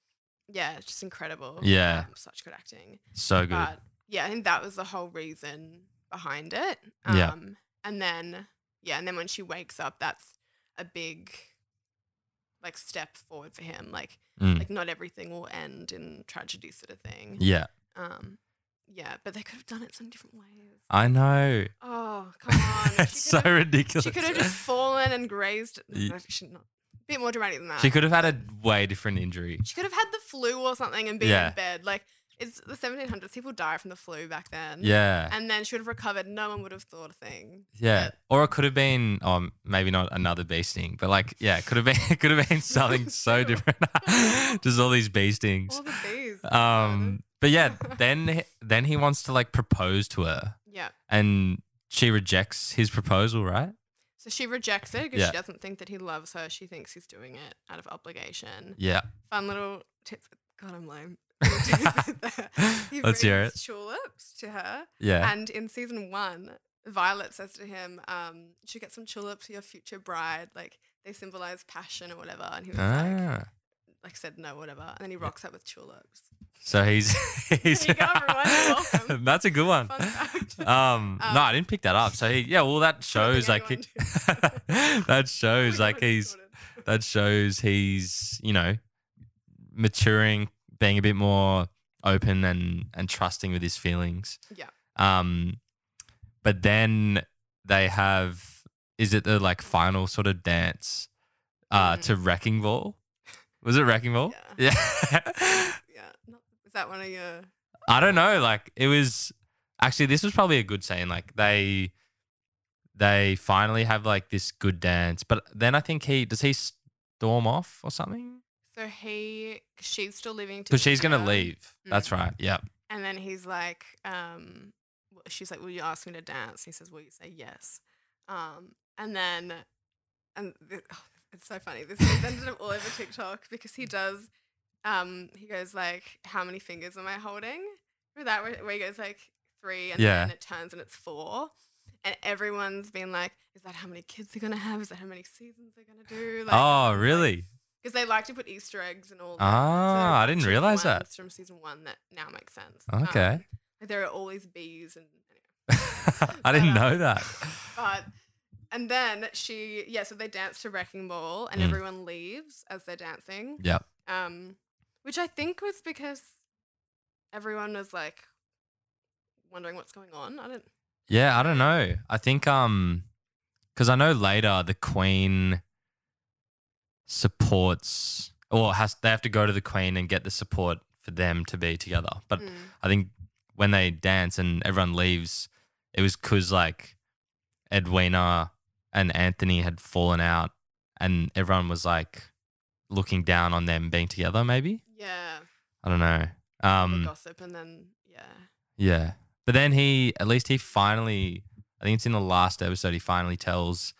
yeah, it's just incredible. Yeah. um, such good acting. So good. But yeah, I think that was the whole reason behind it. Um, Yeah. And then, yeah, and then when she wakes up, that's a big, like, step forward for him. Like, Mm. like not everything will end in tragedy, sort of thing. yeah. Um, yeah, but they could have done it some different ways. I know. Oh, come on! It's so could've- ridiculous. She could have just fallen and grazed. No, she not. A bit more dramatic than that. She could have had a way different injury. She could have had the flu or something and been Yeah. in bed. Like it's the 1700s. People die from the flu back then. Yeah. And then she would have recovered. No one would have thought a thing. Yeah, or it could have been, um, maybe not another bee sting, but like, yeah, it could have been, it could have been something so different. Just all these bee stings. All the bees. Um, but yeah, then he- then he wants to like propose to her, yeah. and she rejects his proposal, right? So she rejects it because Yeah. she doesn't think that he loves her. She thinks he's doing it out of obligation. Yeah. Fun little tips. God, I'm lame. he Let's hear it. tulips to her. Yeah. And in season one, Violet says to him, um, "You should get some tulips for your future bride. Like they symbolize passion or whatever." And he was like, ah. like said no, whatever. And then he rocks up with tulips. So he's he's you go, everyone. You're welcome. That's a good one. Fact. Um, no, I didn't pick that up. So he, yeah, well, that shows like he, that shows Oh like he's that shows he's you know maturing, being a bit more open and and trusting with his feelings. Yeah. Um, but then they have is it the like final sort of dance uh Mm. to Wrecking Ball? Was it Wrecking Ball? Yeah. Yeah. That one of your? I don't know. Like it was actually this was probably a good scene. Like they they finally have like this good dance, but then I think he does he storm off or something So he, she's still living because she's gonna together, leave. That's Mm. right. Yeah. And then he's like, um, w- she's like, "Will you ask me to dance?" And he says, "Will you say yes?" Um, and then, and th- oh, it's so funny. This has ended up all over TikTok because he does. Um, he goes like, "How many fingers am I holding?" Remember that where, where he goes like three, and Yeah. then it turns and it's four, and everyone's been like, "Is that how many kids they're gonna have? Is that how many seasons they're gonna do?" Like, oh, really? Because they like to put Easter eggs and all. that. Ah, are I didn't realize that. From season one, that now makes sense. Okay. Um, like there are all these bees and anyway. I didn't But, um, know that. But and then she yeah, so they dance to Wrecking Ball and Mm. everyone leaves as they're dancing. Yep. Um, which I think was because everyone was like wondering what's going on. I don't. Yeah, I don't know. I think um because I know later the Queen supports or has they have to go to the Queen and get the support for them to be together. But Mm. I think when they dance and everyone leaves, it was because like Edwina and Anthony had fallen out and everyone was like looking down on them being together, maybe. Yeah. I don't know. Um gossip and then yeah. yeah. But then he, at least he finally, I think it's in the last episode, he finally tells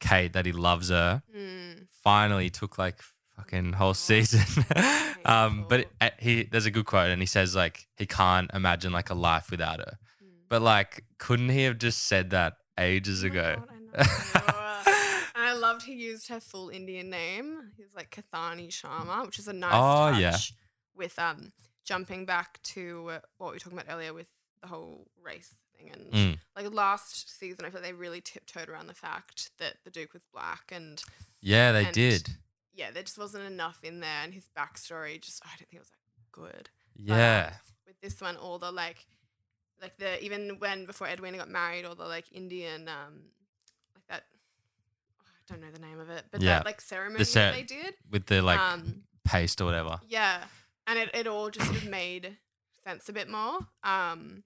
Kate that he loves her. Mm. Finally took like fucking whole season. um, but it, he, there's a good quote and he says like, he can't imagine like a life without her. Mm. But like, couldn't he have just said that ages Oh ago? God, I know. and I loved he used her full Indian name. He was like Kathani Sharma, which is a nice Oh, touch yeah. with um jumping back to what we were talking about earlier with the whole race thing and Mm. like last season I feel they really tiptoed around the fact that the Duke was black and Yeah, they And- did. yeah, there just wasn't enough in there and his backstory just I don't think it was that good. Yeah. With this one, all the like like the even when before Edwina got married, all the like Indian um like that oh, I don't know the name of it, but Yeah. that like ceremony cer- that they did. With the like um paste or whatever. yeah. And it, it all just made sense a bit more. Um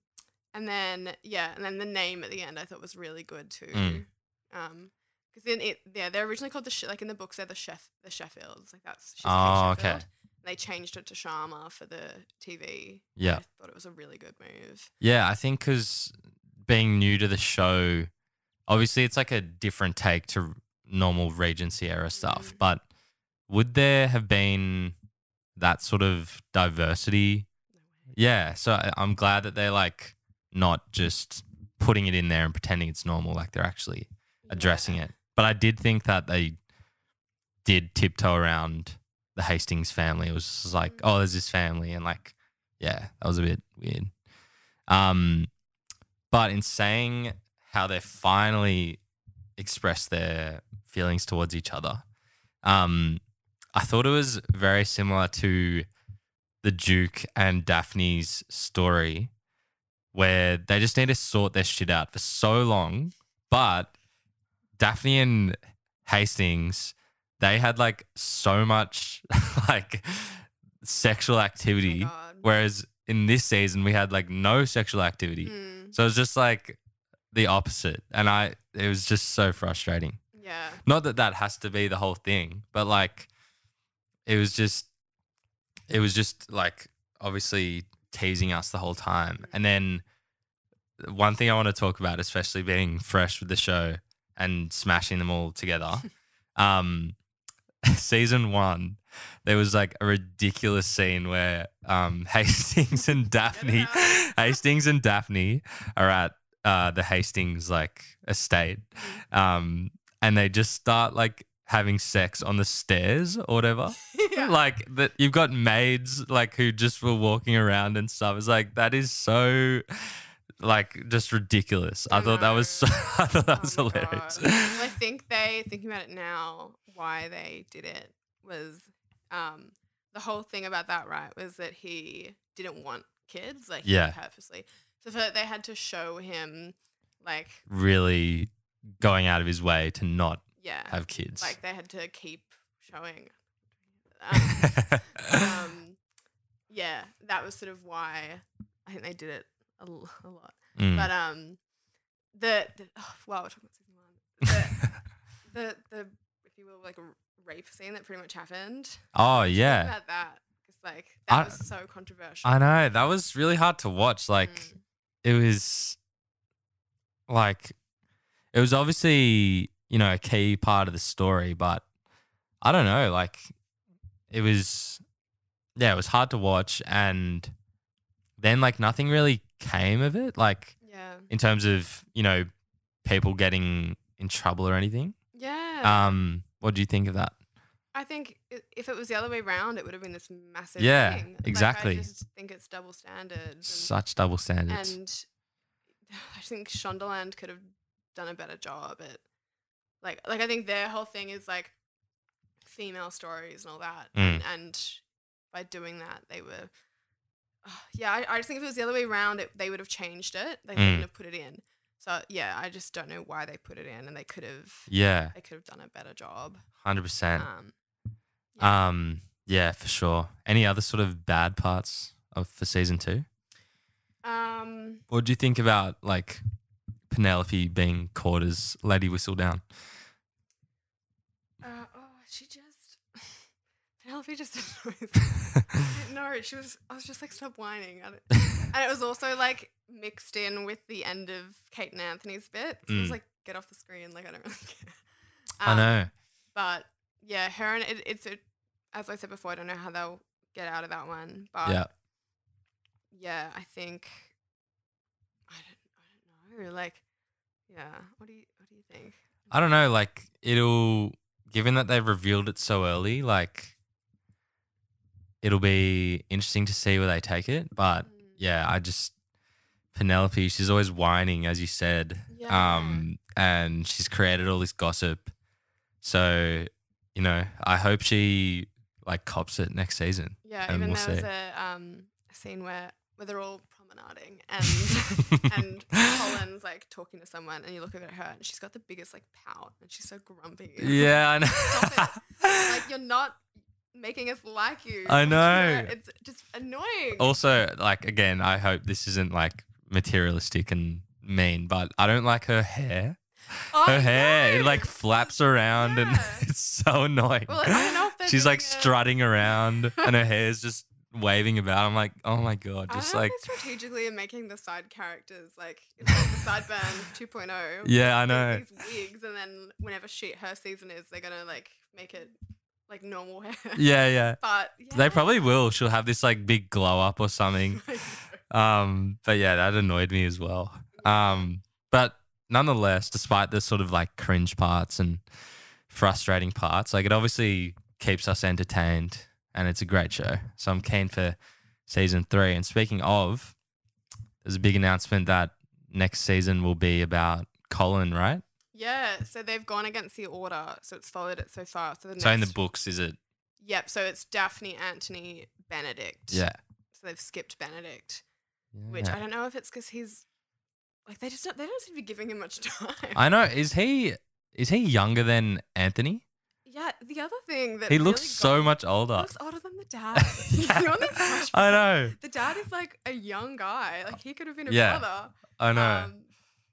and then yeah, and then the name at the end I thought was really good too. Mm. Um because then it yeah they're originally called the sh- like in the books they're the chef the Sheffields like that's she's Oh, okay. They changed it to Sharma for the TV. Yeah. I thought it was a really good move. Yeah, I think because being new to the show, obviously it's like a different take to normal Regency era stuff. Mm. But would there have been that sort of diversity? Yeah, so I'm glad that they're like not just putting it in there and pretending it's normal, like they're actually addressing Yeah. it. But I did think that they did tiptoe around the Hastings family. It was just like, oh, there's this family, and like, yeah, that was a bit weird. Um, but in saying how they finally expressed their feelings towards each other, um, I thought it was very similar to the Duke and Daphne's story, where they just need to sort their shit out for so long, but Daphne and Hastings, they had like so much like sexual activity, Oh whereas in this season we had like no sexual activity. Mm, So it was just like the opposite, and I it was just so frustrating. Yeah. Not that that has to be the whole thing, but like it was just it was just like obviously teasing us the whole time. And then one thing I want to talk about, especially being fresh with the show and smashing them all together. um season 1 there was like a ridiculous scene where um Hastings and Daphne. Hastings and Daphne are at uh the Hastings like estate um and they just start like having sex on the stairs or whatever yeah. like that you've got maids like who just were walking around and stuff it's like that is so like just ridiculous i, I thought that was so, i thought that was Oh my hilarious God. I think they thinking about it now, why they did it was um the whole thing about that, right, was that he didn't want kids, like Yeah. purposely. So for, they had to show him like really going out of his way to not yeah. have kids like they had to keep showing um, um yeah, that was sort of why I think they did it a, l- a lot. Mm. But um, the, the oh, wow, we're talking about season one. The, the the if you will like a rape scene that pretty much happened. oh yeah about that like I- that was so controversial. i know that was really hard to watch like Mm. it was like it was obviously you know a key part of the story but i don't know like it was yeah it was hard to watch and then like nothing really came of it like yeah, in terms of you know people getting in trouble or anything yeah. um what do you think of that I think if it was the other way around, it would have been this massive. Yeah, thing. exactly. Like, I just think it's double standards. And, such double standards and I think Shondaland could have done a better job at like like I think their whole thing is like female stories and all that Mm. and, and by doing that they were yeah, I, I just think if it was the other way around, it, they would have changed it. They Mm. wouldn't have put it in. So yeah, I just don't know why they put it in, and they could have Yeah, they could have done a better job. hundred percent. Um, Um, yeah, for sure. Any other sort of bad parts of for season two? um, What do you think about like Penelope being caught as Lady Whistledown? uh, oh, she just Penelope just annoys. no, she was. I was just like, stop whining. I and it was also like mixed in with the end of Kate and Anthony's bit. So it was Mm. like, get off the screen. Like I don't really care. I Um, know. But yeah, her and it, it's a, as I said before, I don't know how they'll get out of that one. But Yeah. yeah, I think I don't, I don't know. Like, yeah, what do you, what do you think? I don't know. Like it'll, given that they've revealed it so early, like it'll be interesting to see where they take it. But Mm. yeah, I just Penelope, she's always whining, as you said. Yeah. Um, and she's created all this gossip. So, you know, I hope she like cops it next season. Yeah, and even we'll there was a um scene where where they're all promenading and and Colin's like talking to someone, and you look over at her, and she's got the biggest like pout, and she's so grumpy. Yeah, I know. Like you're not making us like you. I know. It's just annoying. also, like again, I hope this isn't like materialistic and mean, but I don't like her hair. I Her hair, it like flaps around and it's so annoying. Well, I don't know if She's like doing it- strutting around and her hair's just waving about. I'm like, oh my god, just like strategically are making the side characters like it's like the sideburns 2.0. Yeah, I know. These wigs, and then whenever she her season is, they're gonna like make it like normal hair. Yeah, yeah. But yeah. They probably will. She'll have this like big glow up or something. Um, but yeah, that annoyed me as well. Um, but nonetheless, despite the sort of like cringe parts and frustrating parts, like it obviously keeps us entertained and it's a great show. So I'm keen for season three. And speaking of, there's a big announcement that next season will be about Colin, right? Yeah, so they've gone against the order, so it's followed it so far. So the So in the books, is it? Yep, so it's Daphne, Anthony, Benedict. Yeah. So they've skipped Benedict, which I don't know if it's because he's like they just don't, they don't seem to be giving him much time. I know. Is he is he younger than Anthony? Yeah, the other thing that He looks so much he older. looks older than the dad. You the flashback, I know. The dad is like a young guy. Like he could have been a Yeah, brother. I know. Um,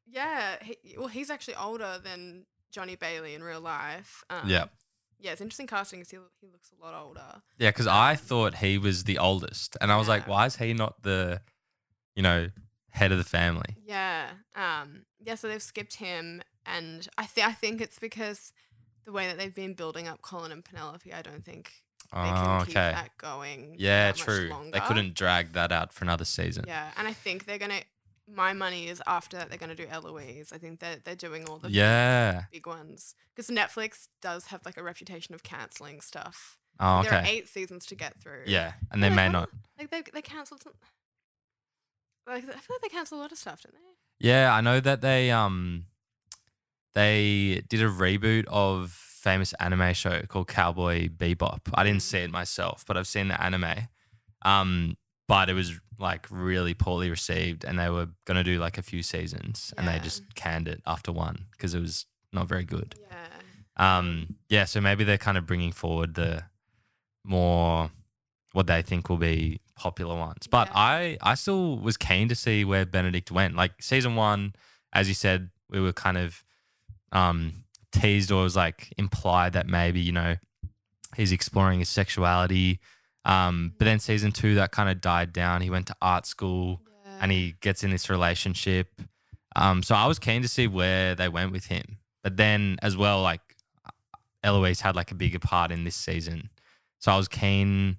yeah. He, well, he's actually older than Johnny Bailey in real life. Um, Yeah. Yeah, it's interesting casting because he, he looks a lot older. Yeah, because I thought he was the oldest, and I was like, why is he not the, you know, head of the family? Yeah. Um. Yeah. So they've skipped him, and I think I think it's because the way that they've been building up Colin and Penelope. I don't think they can Oh, keep okay. that going. Yeah, that much true. They couldn't drag that out for another season. Yeah, and I think they're gonna. My money is after that they're gonna do Eloise. I think that they're doing all the Yeah. big ones because Netflix does have like a reputation of canceling stuff. Oh, okay. There are eight seasons to get through. Yeah, and they may not. Like they they cancelled some. Like I feel like they cancel a lot of stuff, don't they? Yeah, I know that they um, they did a reboot of famous anime show called Cowboy Bebop. I didn't see it myself, but I've seen the anime. Um, but it was like really poorly received, and they were gonna do like a few seasons, and they just canned it after one because it was not very good. Yeah. Um, yeah, so maybe they're kind of bringing forward the more what they think will be popular ones. But Yeah. I I still was keen to see where Benedict went. Like season one, as you said, we were kind of um teased or was like implied that maybe, you know, he's exploring his sexuality. Um, but then season two that kind of died down. He went to art school and he gets in this relationship. Um, so I was keen to see where they went with him. But then as well, like Eloise had like a bigger part in this season. So I was keen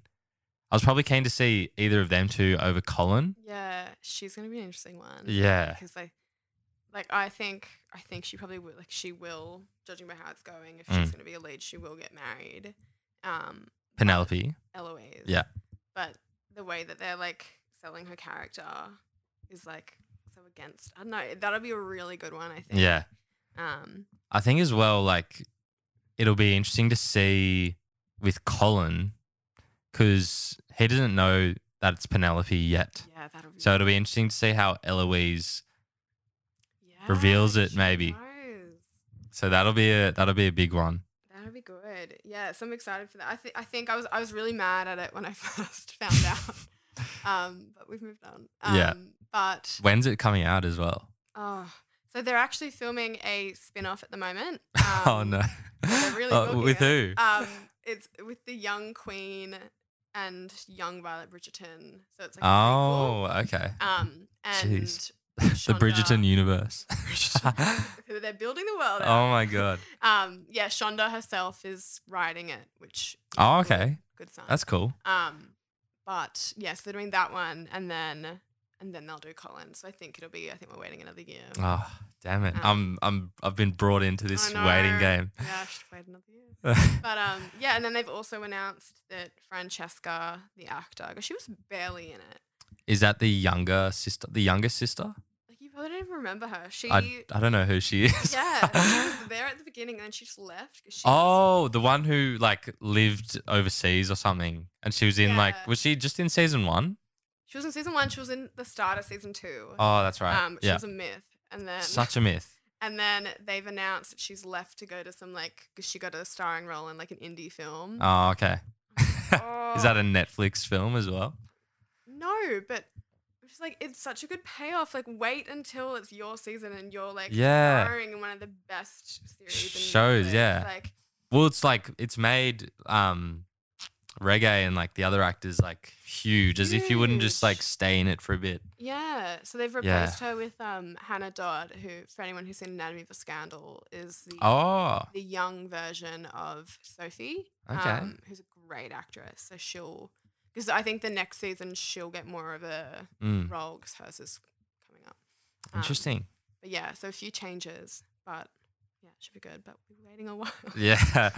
I was probably keen to see either of them two over Colin. Yeah, she's gonna be an interesting one. Yeah. because I, like, I think I think she probably will. Like, she will, judging by how it's going, if Mm. she's gonna be a lead, she will get married. Um, Penelope. Eloise. Yeah. But the way that they're like selling her character is like so against. I don't know. That'll be a really good one. I think. Yeah. Um. I think as well, like it'll be interesting to see with Colin because he doesn't know that it's Penelope yet. Yeah, that'll be. So it'll be interesting to see how Eloise. Reveals it, maybe. So that'll be a that'll be a big one. That'll be good. Yeah, so I'm excited for that. I think I think I was I was really mad at it when I first found out. um, but we've moved on. Um, Yeah. But When's it coming out as well? oh, so they're actually filming a spin-off at the moment. oh Um, no. Really Oh, with it. who? Um, it's with the young queen and young Violet Bridgerton. So it's like oh, okay. um, and Jeez. The Bridgerton universe. they're building the world. oh my god. Um, yeah, Shonda herself is writing it, which Oh, okay. good sign. That's cool. Um, but yes, they're doing that one, and then and then they'll do Colin. So I think it'll be. I think we're waiting another year. Oh, damn it. Um, I'm I'm I've been brought into this waiting game. Yeah, I should wait another year. But um, yeah, and then they've also announced that Francesca, the actor, 'cause she was barely in it. Is that the younger sister? The younger sister? Like you probably don't even remember her. She, I, I don't know who she is. yeah, she was there at the beginning, and then she just left. 'cause she oh, the one who like lived overseas or something, and she was in like Yeah. was she just in season one? she was in season one. She was in the start of season two. Oh, that's right. Um, she yeah, was a myth, and then such a myth. And then they've announced that she's left to go to some like, because she got a starring role in like an indie film. Oh, okay. Is that Oh. a Netflix film as well? No, but I'm just like, it's such a good payoff. Like, wait until it's your season and you're like Yeah. starring in one of the best series Shows, Netflix. yeah. Like, Well, it's like it's made um Regé and like the other actors like huge, as if you wouldn't just like stay in it for a bit. yeah. So they've Yeah. replaced her with um Hannah Dodd, who, for anyone who's seen Anatomy of a Scandal, is the Oh, the young version of Sophie. Okay. Um, who's a great actress. So she'll, because I think the next season she'll get more of a mm, role because hers is coming up. Um, interesting. but yeah, so a few changes, but yeah, it should be good. But we're waiting a while. Yeah.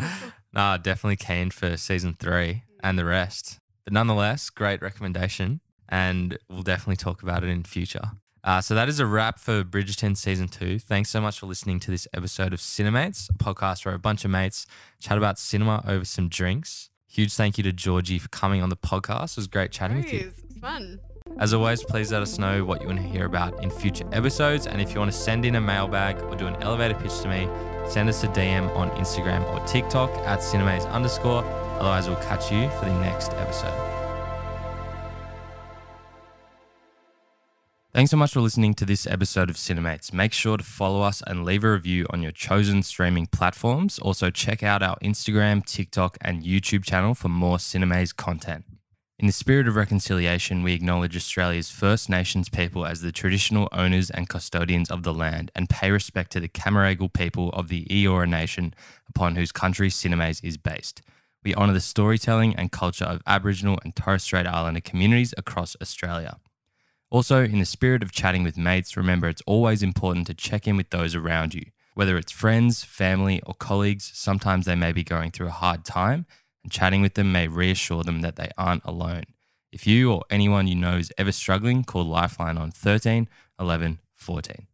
nah, definitely keen for season three and the rest. But nonetheless, great recommendation. And we'll definitely talk about it in future. Uh, so that is a wrap for Bridgerton season two. Thanks so much for listening to this episode of Cinemates, a podcast where a bunch of mates chat about cinema over some drinks. Huge thank you to Georgie for coming on the podcast. It was great chatting with you. Fun. As always, please let us know what you want to hear about in future episodes. And if you want to send in a mailbag or do an elevator pitch to me, send us a DM on Instagram or TikTok at cinemaze underscore. Otherwise, we'll catch you for the next episode. Thanks so much for listening to this episode of Cinemates. Make sure to follow us and leave a review on your chosen streaming platforms. Also, check out our Instagram, TikTok, and YouTube channel for more Cinemates content. In the spirit of reconciliation, we acknowledge Australia's First Nations people as the traditional owners and custodians of the land and pay respect to the Cammeraygal people of the Eora Nation upon whose country Cinemaze is based. We honour the storytelling and culture of Aboriginal and Torres Strait Islander communities across Australia. Also, in the spirit of chatting with mates, remember it's always important to check in with those around you. Whether it's friends, family, or colleagues, sometimes they may be going through a hard time, and chatting with them may reassure them that they aren't alone. If you or anyone you know is ever struggling, call Lifeline on 13 11 14.